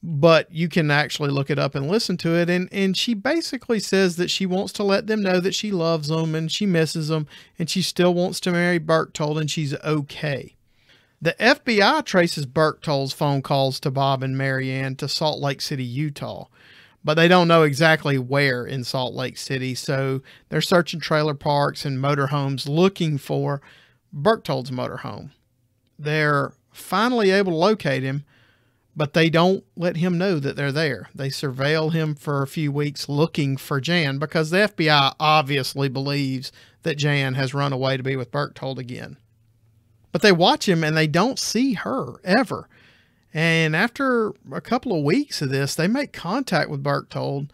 but you can actually look it up and listen to it. And, and she basically says that she wants to let them know that she loves them and she misses them and she still wants to marry Berchtold and she's okay. The FBI traces Berchtold's phone calls to Bob and Mary Ann to Salt Lake City, Utah, but they don't know exactly where in Salt Lake City, so they're searching trailer parks and motorhomes looking for Berchtold's motorhome. They're finally able to locate him, but they don't let him know that they're there. They surveil him for a few weeks looking for Jan because the FBI obviously believes that Jan has run away to be with Berchtold again. But they watch him and they don't see her ever. And after a couple of weeks of this, they make contact with Berchtold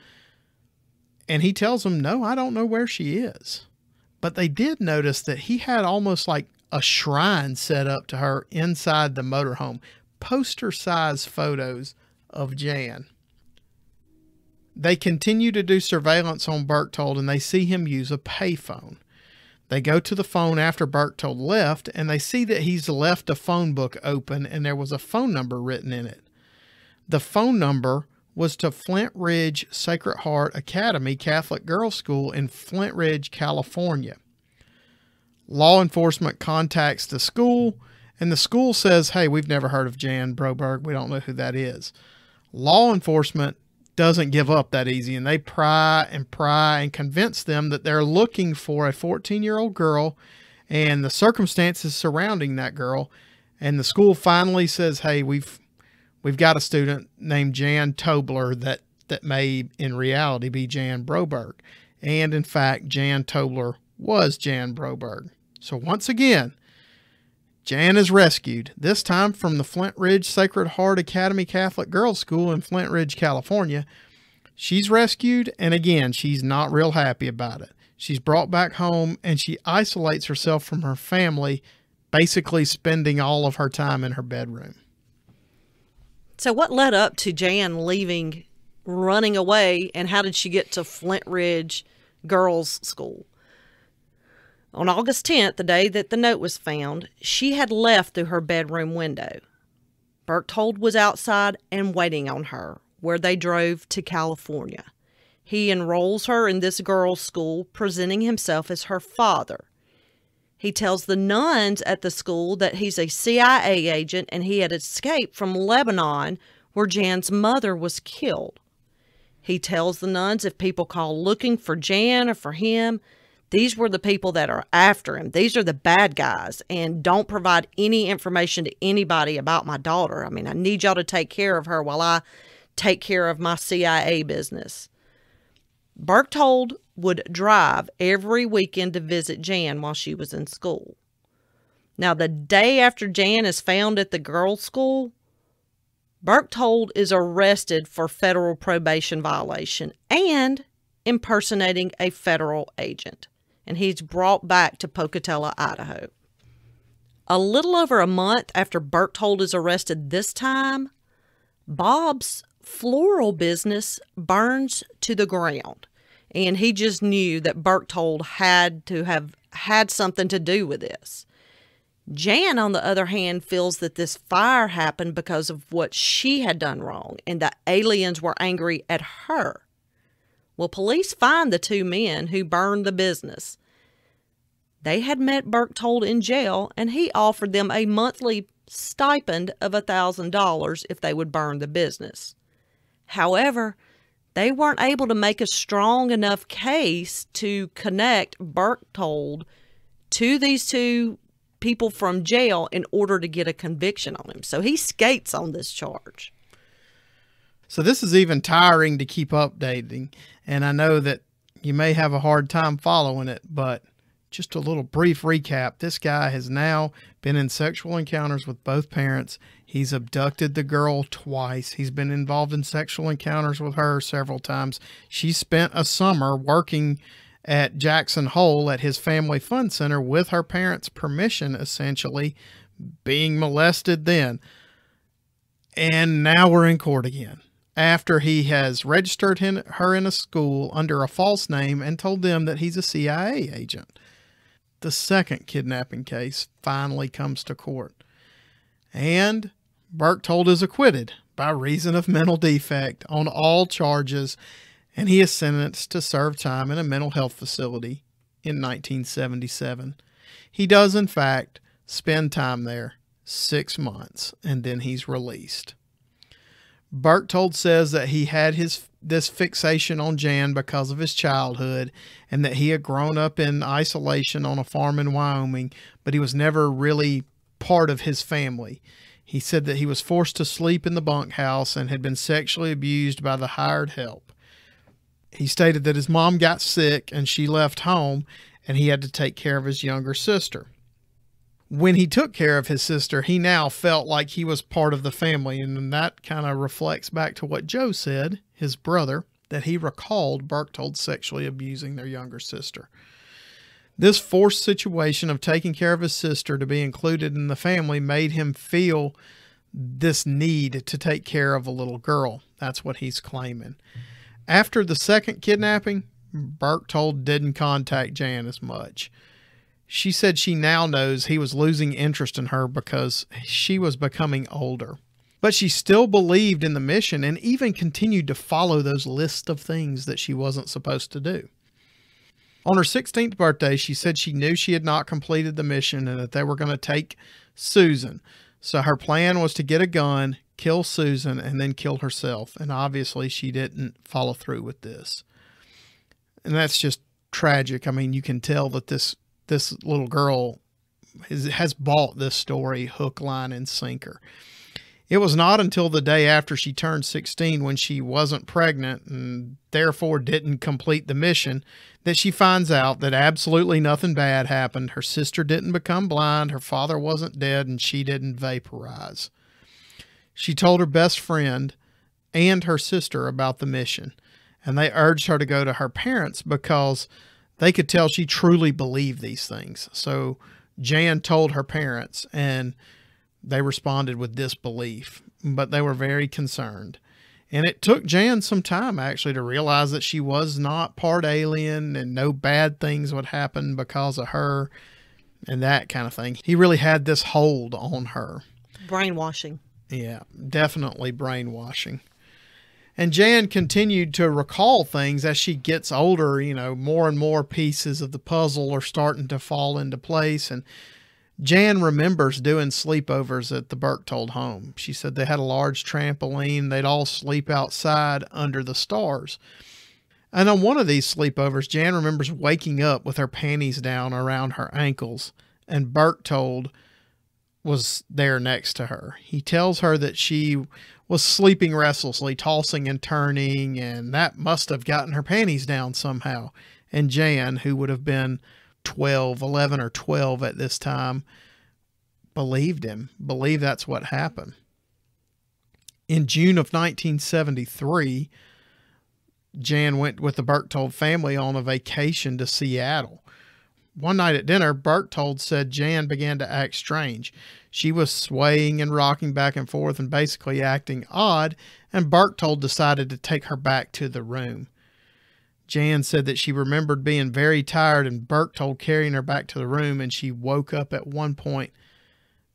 and he tells them, No, I don't know where she is. But they did notice that he had almost like a shrine set up to her inside the motorhome, poster size photos of Jan. They continue to do surveillance on Berchtold and they see him use a payphone. They go to the phone after Berchtold left and they see that he's left a phone book open and there was a phone number written in it. The phone number was to Flintridge Sacred Heart Academy Catholic Girls School in Flintridge, California. Law enforcement contacts the school and the school says, Hey, we've never heard of Jan Broberg. We don't know who that is. Law enforcement doesn't give up that easy and they pry and pry and convince them that they're looking for a 14 year old girl and the circumstances surrounding that girl. And the school finally says, Hey, we've we've got a student named Jan Tobler that, that may in reality be Jan Broberg. And in fact, Jan Tobler was Jan Broberg. So once again, Jan is rescued, this time from the Flintridge Sacred Heart Academy Catholic Girls School in Flintridge, California. She's rescued, and again, she's not real happy about it. She's brought back home and she isolates herself from her family, basically spending all of her time in her bedroom. So, what led up to Jan leaving, running away, and how did she get to Flintridge Girls School? On August 10th, the day that the note was found, she had left through her bedroom window. Berchtold was outside and waiting on her, where they drove to California. He enrolls her in this girls' school, presenting himself as her father. He tells the nuns at the school that he's a CIA agent and he had escaped from Lebanon, where Jan's mother was killed. He tells the nuns if people call looking for Jan or for him, these were the people that are after him. These are the bad guys, and don't provide any information to anybody about my daughter. I mean, I need y'all to take care of her while I take care of my CIA business. Berchtold would drive every weekend to visit Jan while she was in school. Now, the day after Jan is found at the girls' school, Berchtold is arrested for federal probation violation and impersonating a federal agent and he's brought back to Pocatello, Idaho. A little over a month after Berchtold is arrested this time, Bob's floral business burns to the ground. And he just knew that Berchtold had to have had something to do with this. Jan, on the other hand, feels that this fire happened because of what she had done wrong and the aliens were angry at her. Well, police find the two men who burned the business. They had met Berchtold in jail, and he offered them a monthly stipend of a $1,000 if they would burn the business. However, they weren't able to make a strong enough case to connect Berchtold to these two people from jail in order to get a conviction on him. So he skates on this charge. So this is even tiring to keep updating. And I know that you may have a hard time following it, but just a little brief recap. This guy has now been in sexual encounters with both parents. He's abducted the girl twice. He's been involved in sexual encounters with her several times. She spent a summer working at Jackson Hole at his family fun center with her parents' permission, essentially, being molested then. And now we're in court again after he has registered him, her in a school under a false name and told them that he's a CIA agent. The second kidnapping case finally comes to court. And Berchtold is acquitted by reason of mental defect on all charges, and he is sentenced to serve time in a mental health facility in 1977. He does, in fact, spend time there six months, and then he's released. Berchtold says that he had his this fixation on Jan because of his childhood and that he had grown up in isolation on a farm in Wyoming, but he was never really part of his family. He said that he was forced to sleep in the bunkhouse and had been sexually abused by the hired help. He stated that his mom got sick and she left home and he had to take care of his younger sister. When he took care of his sister, he now felt like he was part of the family, and that kind of reflects back to what Joe said, his brother, that he recalled Berchtold sexually abusing their younger sister. This forced situation of taking care of his sister to be included in the family made him feel this need to take care of a little girl. That's what he's claiming. After the second kidnapping, Berchtold didn't contact Jan as much. She said she now knows he was losing interest in her because she was becoming older. But she still believed in the mission and even continued to follow those lists of things that she wasn't supposed to do. On her 16th birthday, she said she knew she had not completed the mission and that they were going to take Susan. So her plan was to get a gun, kill Susan, and then kill herself. And obviously, she didn't follow through with this. And that's just tragic. I mean, you can tell that this this little girl has, has bought this story hook, line, and sinker. It was not until the day after she turned 16 when she wasn't pregnant and therefore didn't complete the mission that she finds out that absolutely nothing bad happened. Her sister didn't become blind, her father wasn't dead, and she didn't vaporize. She told her best friend and her sister about the mission, and they urged her to go to her parents because they could tell she truly believed these things. So Jan told her parents, and they responded with disbelief, but they were very concerned. And it took Jan some time actually to realize that she was not part alien and no bad things would happen because of her and that kind of thing. He really had this hold on her. Brainwashing. Yeah, definitely brainwashing. And Jan continued to recall things as she gets older. You know, more and more pieces of the puzzle are starting to fall into place. And Jan remembers doing sleepovers at the Berchtold home. She said they had a large trampoline. They'd all sleep outside under the stars. And on one of these sleepovers, Jan remembers waking up with her panties down around her ankles, and Berchtold was there next to her. He tells her that she was sleeping restlessly, tossing and turning, and that must have gotten her panties down somehow. And Jan, who would have been 12, 11 or 12 at this time, believed him, believed that's what happened. In June of 1973, Jan went with the Berchtold family on a vacation to Seattle. One night at dinner, Berchtold said Jan began to act strange. She was swaying and rocking back and forth and basically acting odd, and Berchtold decided to take her back to the room. Jan said that she remembered being very tired and Berchtold carrying her back to the room, and she woke up at one point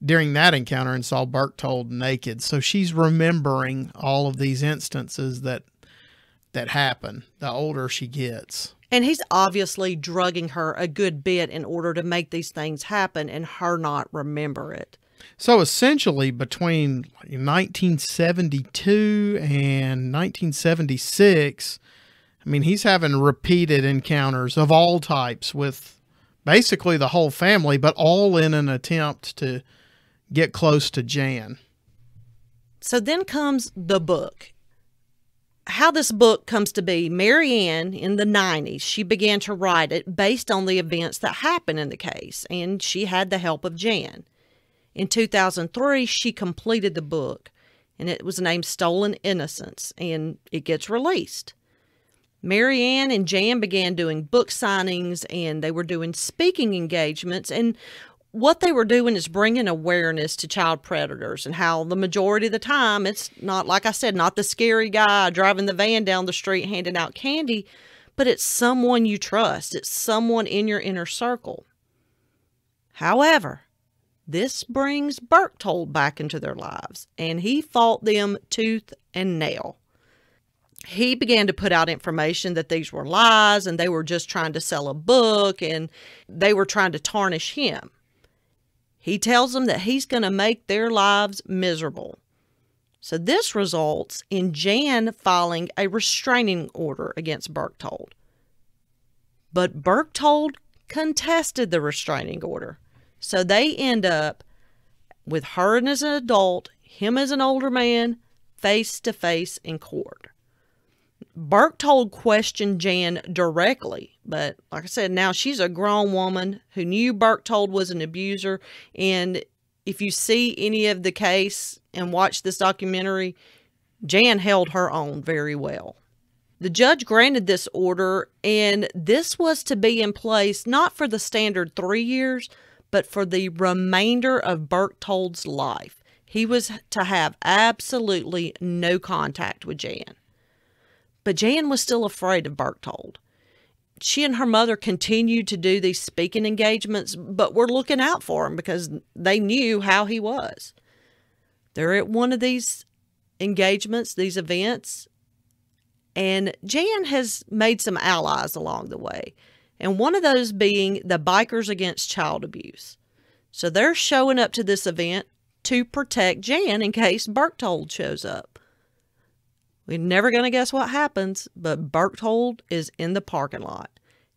during that encounter and saw Berchtold naked. So she's remembering all of these instances that that happen the older she gets. And he's obviously drugging her a good bit in order to make these things happen and her not remember it. So essentially, between 1972 and 1976, I mean, he's having repeated encounters of all types with basically the whole family, but all in an attempt to get close to Jan. So then comes the book how this book comes to be, Mary Ann in the 90s, she began to write it based on the events that happened in the case, and she had the help of Jan. In 2003, she completed the book, and it was named Stolen Innocence, and it gets released. Mary Ann and Jan began doing book signings and they were doing speaking engagements. And what they were doing is bringing awareness to child predators and how the majority of the time it's not like I said, not the scary guy driving the van down the street handing out candy, but it's someone you trust. It's someone in your inner circle. However, this brings Berchtold back into their lives, and he fought them tooth and nail. He began to put out information that these were lies and they were just trying to sell a book and they were trying to tarnish him. He tells them that he's going to make their lives miserable. So this results in Jan filing a restraining order against Berchtold. But Berchtold contested the restraining order. So they end up with her as an adult, him as an older man, face to face in court. Berchtold questioned Jan directly, but like I said, now she's a grown woman who knew Berchtold was an abuser. And if you see any of the case and watch this documentary, Jan held her own very well. The judge granted this order, and this was to be in place not for the standard three years, but for the remainder of Berchtold's life. He was to have absolutely no contact with Jan. But Jan was still afraid of Berchtold. She and her mother continued to do these speaking engagements, but were looking out for him because they knew how he was. They're at one of these engagements, these events, and Jan has made some allies along the way, and one of those being the Bikers Against Child Abuse. So they're showing up to this event to protect Jan in case Berchtold shows up. We're never going to guess what happens, but Berchtold is in the parking lot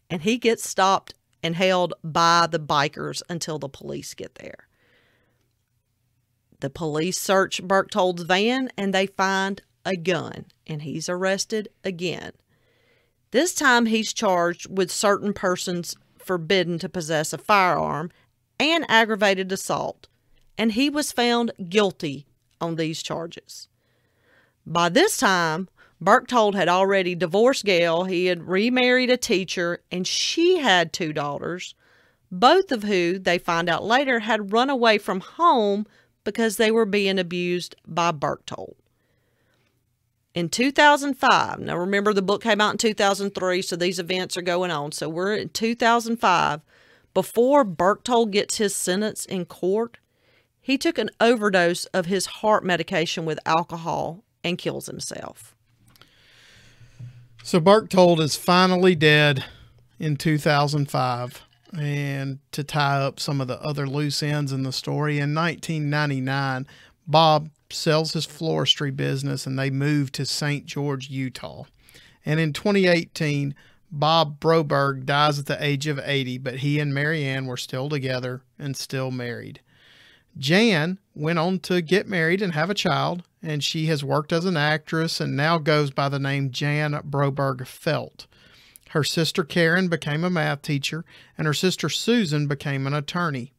and he gets stopped and held by the bikers until the police get there. The police search Berchtold's van and they find a gun and he's arrested again. This time he's charged with certain persons forbidden to possess a firearm and aggravated assault, and he was found guilty on these charges. By this time, Berchtold had already divorced Gail. He had remarried a teacher, and she had two daughters, both of who they find out later had run away from home because they were being abused by Berchtold. In 2005, now remember the book came out in 2003, so these events are going on. So we're in 2005. Before Berchtold gets his sentence in court, he took an overdose of his heart medication with alcohol and kills himself. So Berchtold is finally dead in 2005. And to tie up some of the other loose ends in the story, in 1999, Bob sells his floristry business and they move to St. George, Utah. And in 2018, Bob Broberg dies at the age of 80, but he and Mary Ann were still together and still married. Jan went on to get married and have a child, and she has worked as an actress and now goes by the name Jan Broberg Felt. Her sister Karen became a math teacher, and her sister Susan became an attorney.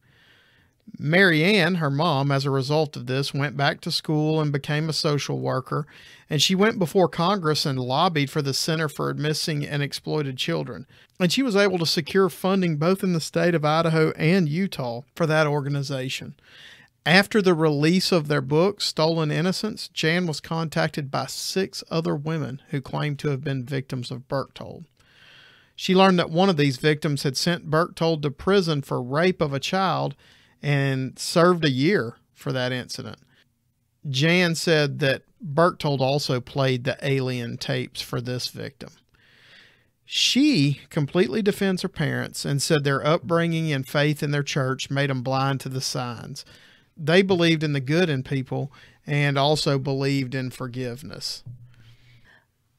Mary Ann, her mom, as a result of this, went back to school and became a social worker, and she went before Congress and lobbied for the Center for Missing and Exploited Children. And she was able to secure funding both in the state of Idaho and Utah for that organization. After the release of their book, Stolen Innocence, Jan was contacted by six other women who claimed to have been victims of Berchtold. She learned that one of these victims had sent Berchtold to prison for rape of a child and served a year for that incident. Jan said that Berchtold also played the alien tapes for this victim. She completely defends her parents and said their upbringing and faith in their church made them blind to the signs. They believed in the good in people and also believed in forgiveness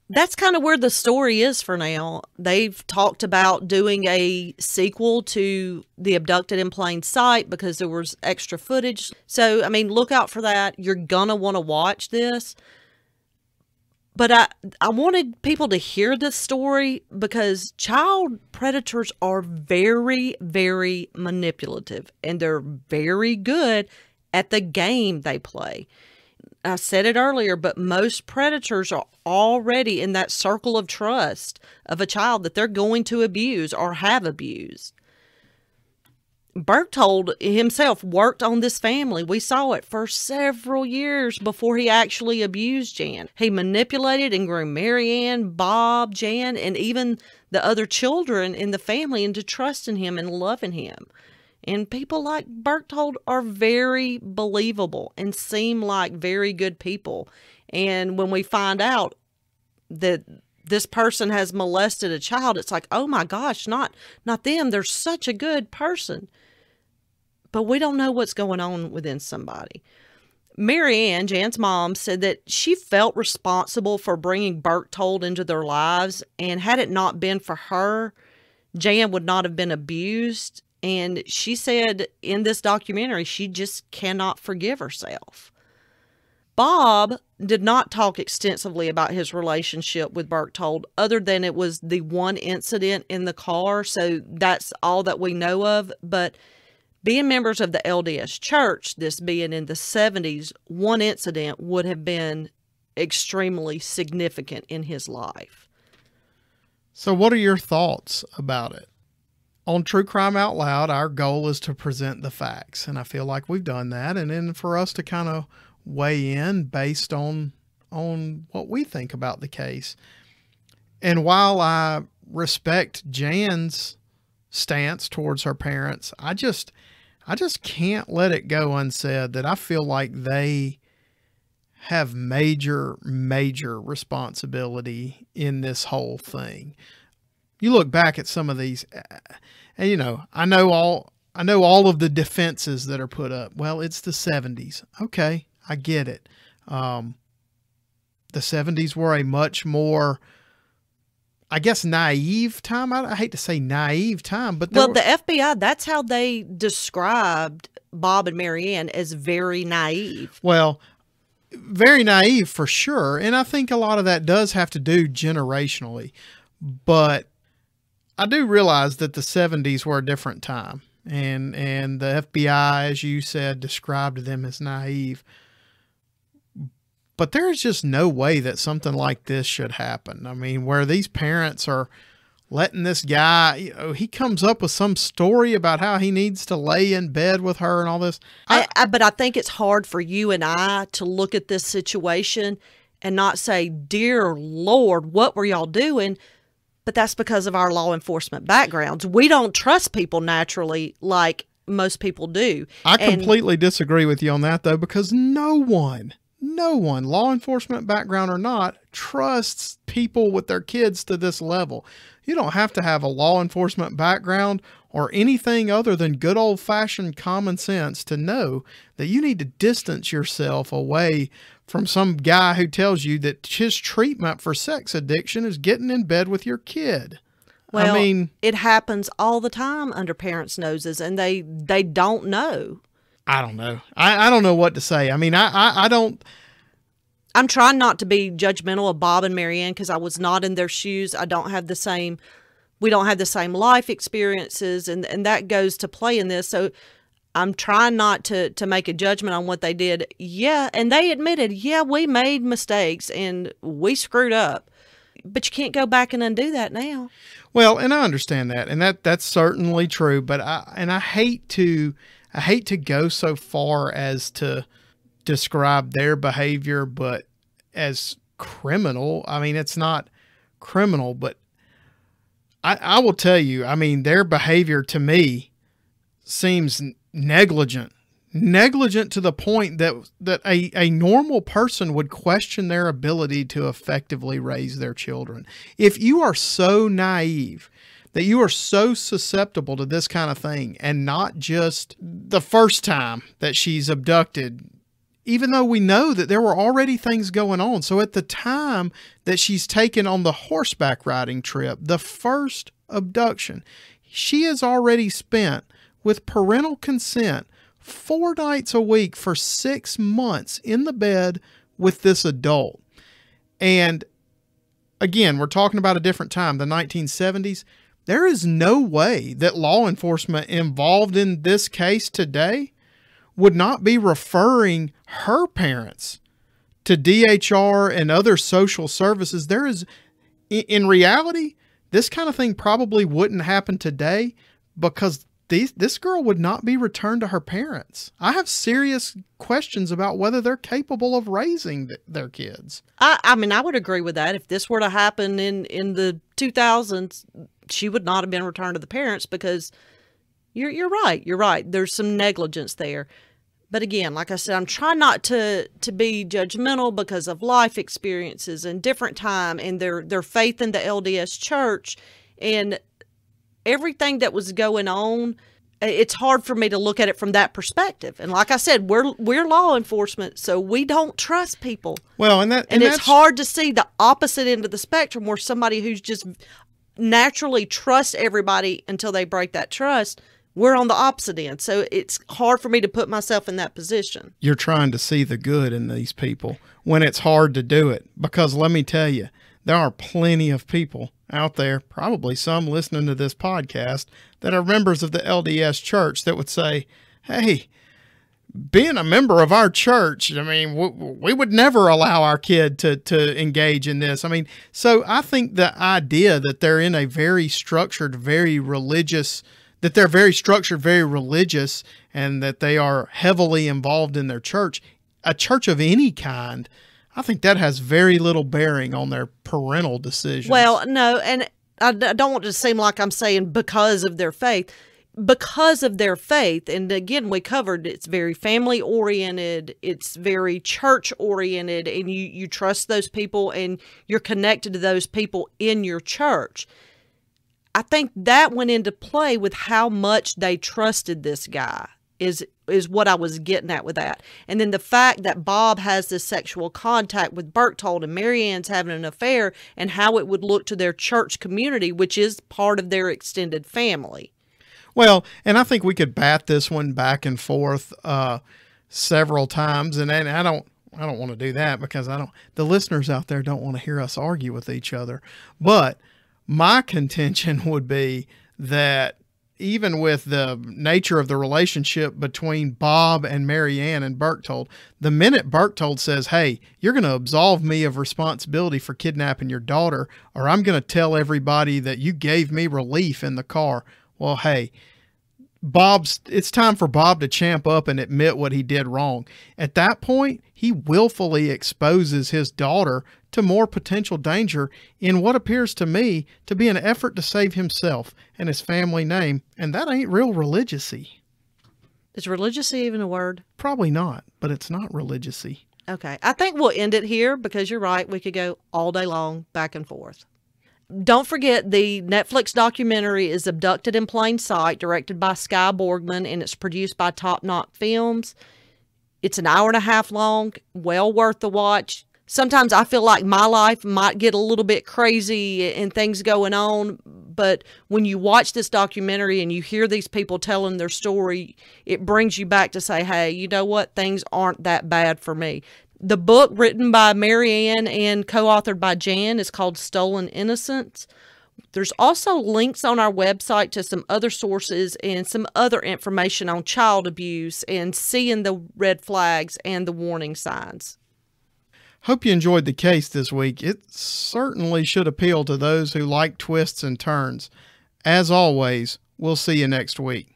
that's kind of where the story is for now. They've talked about doing a sequel to The Abducted in Plain Sight because there was extra footage. So, I mean, look out for that. You're going to want to watch this. But I, I wanted people to hear this story because child predators are very, very manipulative and they're very good at the game they play. I said it earlier, but most predators are already in that circle of trust of a child that they're going to abuse or have abused. Berchtold himself worked on this family. We saw it for several years before he actually abused Jan. He manipulated and grew Mary Ann, Bob, Jan, and even the other children in the family into trusting him and loving him. And people like Berchtold are very believable and seem like very good people. And when we find out that this person has molested a child, it's like, oh my gosh, not not them. They're such a good person. But we don't know what's going on within somebody. Mary Ann, Jan's mom, said that she felt responsible for bringing Berchtold into their lives, and had it not been for her, Jan would not have been abused And she said in this documentary, she just cannot forgive herself. Bob did not talk extensively about his relationship with Berchtold, other than it was the one incident in the car. So that's all that we know of. But being members of the LDS Church, this being in the 70s, one incident would have been extremely significant in his life. So, what are your thoughts about it? On True Crime Out Loud, our goal is to present the facts, and I feel like we've done that. And then for us to kind of weigh in based on on what we think about the case. And while I respect Jan's stance towards her parents, I just I just can't let it go unsaid that I feel like they have major major responsibility in this whole thing. You look back at some of these and you know, I know all I know all of the defenses that are put up. Well, it's the 70s. Okay, I get it. Um, the 70s were a much more, I guess, naive time. I, I hate to say naive time, but well, were, the FBI, that's how they described Bob and Mary Ann as very naive. Well, very naive for sure. And I think a lot of that does have to do generationally. But I do realize that the 70s were a different time. And, and the FBI, as you said, described them as naive but there's just no way that something like this should happen. I mean, where these parents are letting this guy, you know, he comes up with some story about how he needs to lay in bed with her and all this. I, I, but I think it's hard for you and I to look at this situation and not say, Dear Lord, what were y'all doing? But that's because of our law enforcement backgrounds. We don't trust people naturally like most people do. I completely and, disagree with you on that, though, because no one no one, law enforcement background or not, trusts people with their kids to this level. You don't have to have a law enforcement background or anything other than good old fashioned common sense to know that you need to distance yourself away from some guy who tells you that his treatment for sex addiction is getting in bed with your kid. Well, I mean, it happens all the time under parents' noses, and they they don't know. I don't know. I, I don't know what to say. I mean, I, I, I don't. I'm trying not to be judgmental of Bob and Mary Ann because I was not in their shoes. I don't have the same, we don't have the same life experiences, and and that goes to play in this. So I'm trying not to to make a judgment on what they did. Yeah, and they admitted, yeah, we made mistakes and we screwed up, but you can't go back and undo that now. Well, and I understand that, and that that's certainly true. But I and I hate to I hate to go so far as to describe their behavior, but as criminal. I mean, it's not criminal, but I, I will tell you, I mean, their behavior to me seems negligent. Negligent to the point that that a, a normal person would question their ability to effectively raise their children. If you are so naive that you are so susceptible to this kind of thing and not just the first time that she's abducted even though we know that there were already things going on. So at the time that she's taken on the horseback riding trip, the first abduction, she has already spent with parental consent four nights a week for six months in the bed with this adult. And again, we're talking about a different time, the 1970s. There is no way that law enforcement involved in this case today would not be referring her parents to DHR and other social services. There is, in reality, this kind of thing probably wouldn't happen today because these, this girl would not be returned to her parents. I have serious questions about whether they're capable of raising th- their kids. I, I mean, I would agree with that. If this were to happen in, in the 2000s, she would not have been returned to the parents because you're you're right. You're right. There's some negligence there. But again, like I said, I'm trying not to to be judgmental because of life experiences and different time and their their faith in the LDS church and everything that was going on it's hard for me to look at it from that perspective. And like I said, we're we're law enforcement, so we don't trust people. Well, and that and, and it's hard to see the opposite end of the spectrum where somebody who's just naturally trusts everybody until they break that trust We're on the opposite end. So it's hard for me to put myself in that position. You're trying to see the good in these people when it's hard to do it. Because let me tell you, there are plenty of people out there, probably some listening to this podcast, that are members of the LDS church that would say, hey, being a member of our church, I mean, we, would never allow our kid to to engage in this. I mean, so I think the idea that they're in a very structured, very religious, that they're very structured, very religious, and that they are heavily involved in their church, a church of any kind, I think that has very little bearing on their parental decisions. Well, no, and I don't want to seem like I'm saying because of their faith. Because of their faith, and again, we covered it's very family oriented, it's very church oriented, and you, you trust those people and you're connected to those people in your church. I think that went into play with how much they trusted this guy is is what I was getting at with that. And then the fact that Bob has this sexual contact with Berchtold and Mary Ann's having an affair and how it would look to their church community, which is part of their extended family. Well, and I think we could bat this one back and forth uh, several times, and, and I don't. I don't want to do that because I don't. The listeners out there don't want to hear us argue with each other. But my contention would be that even with the nature of the relationship between Bob and Mary Ann and Berchtold, the minute Berchtold says, Hey, you're going to absolve me of responsibility for kidnapping your daughter, or I'm going to tell everybody that you gave me relief in the car. Well, hey, Bob's it's time for Bob to champ up and admit what he did wrong. At that point, he willfully exposes his daughter to more potential danger in what appears to me to be an effort to save himself and his family name, and that ain't real religiousy. Is religiousy even a word? Probably not, but it's not religiousy. Okay. I think we'll end it here because you're right. We could go all day long back and forth. Don't forget the Netflix documentary is Abducted in Plain Sight, directed by Skye Borgman, and it's produced by Top Knot Films. It's an hour and a half long, well worth the watch. Sometimes I feel like my life might get a little bit crazy and things going on, but when you watch this documentary and you hear these people telling their story, it brings you back to say, hey, you know what? Things aren't that bad for me. The book written by Mary Ann and co-authored by Jan is called Stolen Innocence. There's also links on our website to some other sources and some other information on child abuse and seeing the red flags and the warning signs. Hope you enjoyed the case this week. It certainly should appeal to those who like twists and turns. As always, we'll see you next week.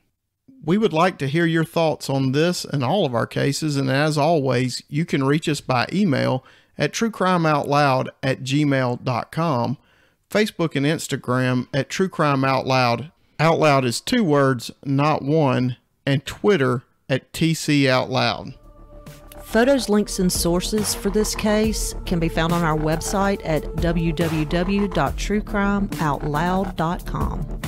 We would like to hear your thoughts on this and all of our cases, and as always, you can reach us by email at truecrimeoutloud at gmail.com, Facebook and Instagram at truecrimeoutloud. Out loud is two words, not one, and Twitter at tcoutloud. Photos, links, and sources for this case can be found on our website at www.truecrimeoutloud.com.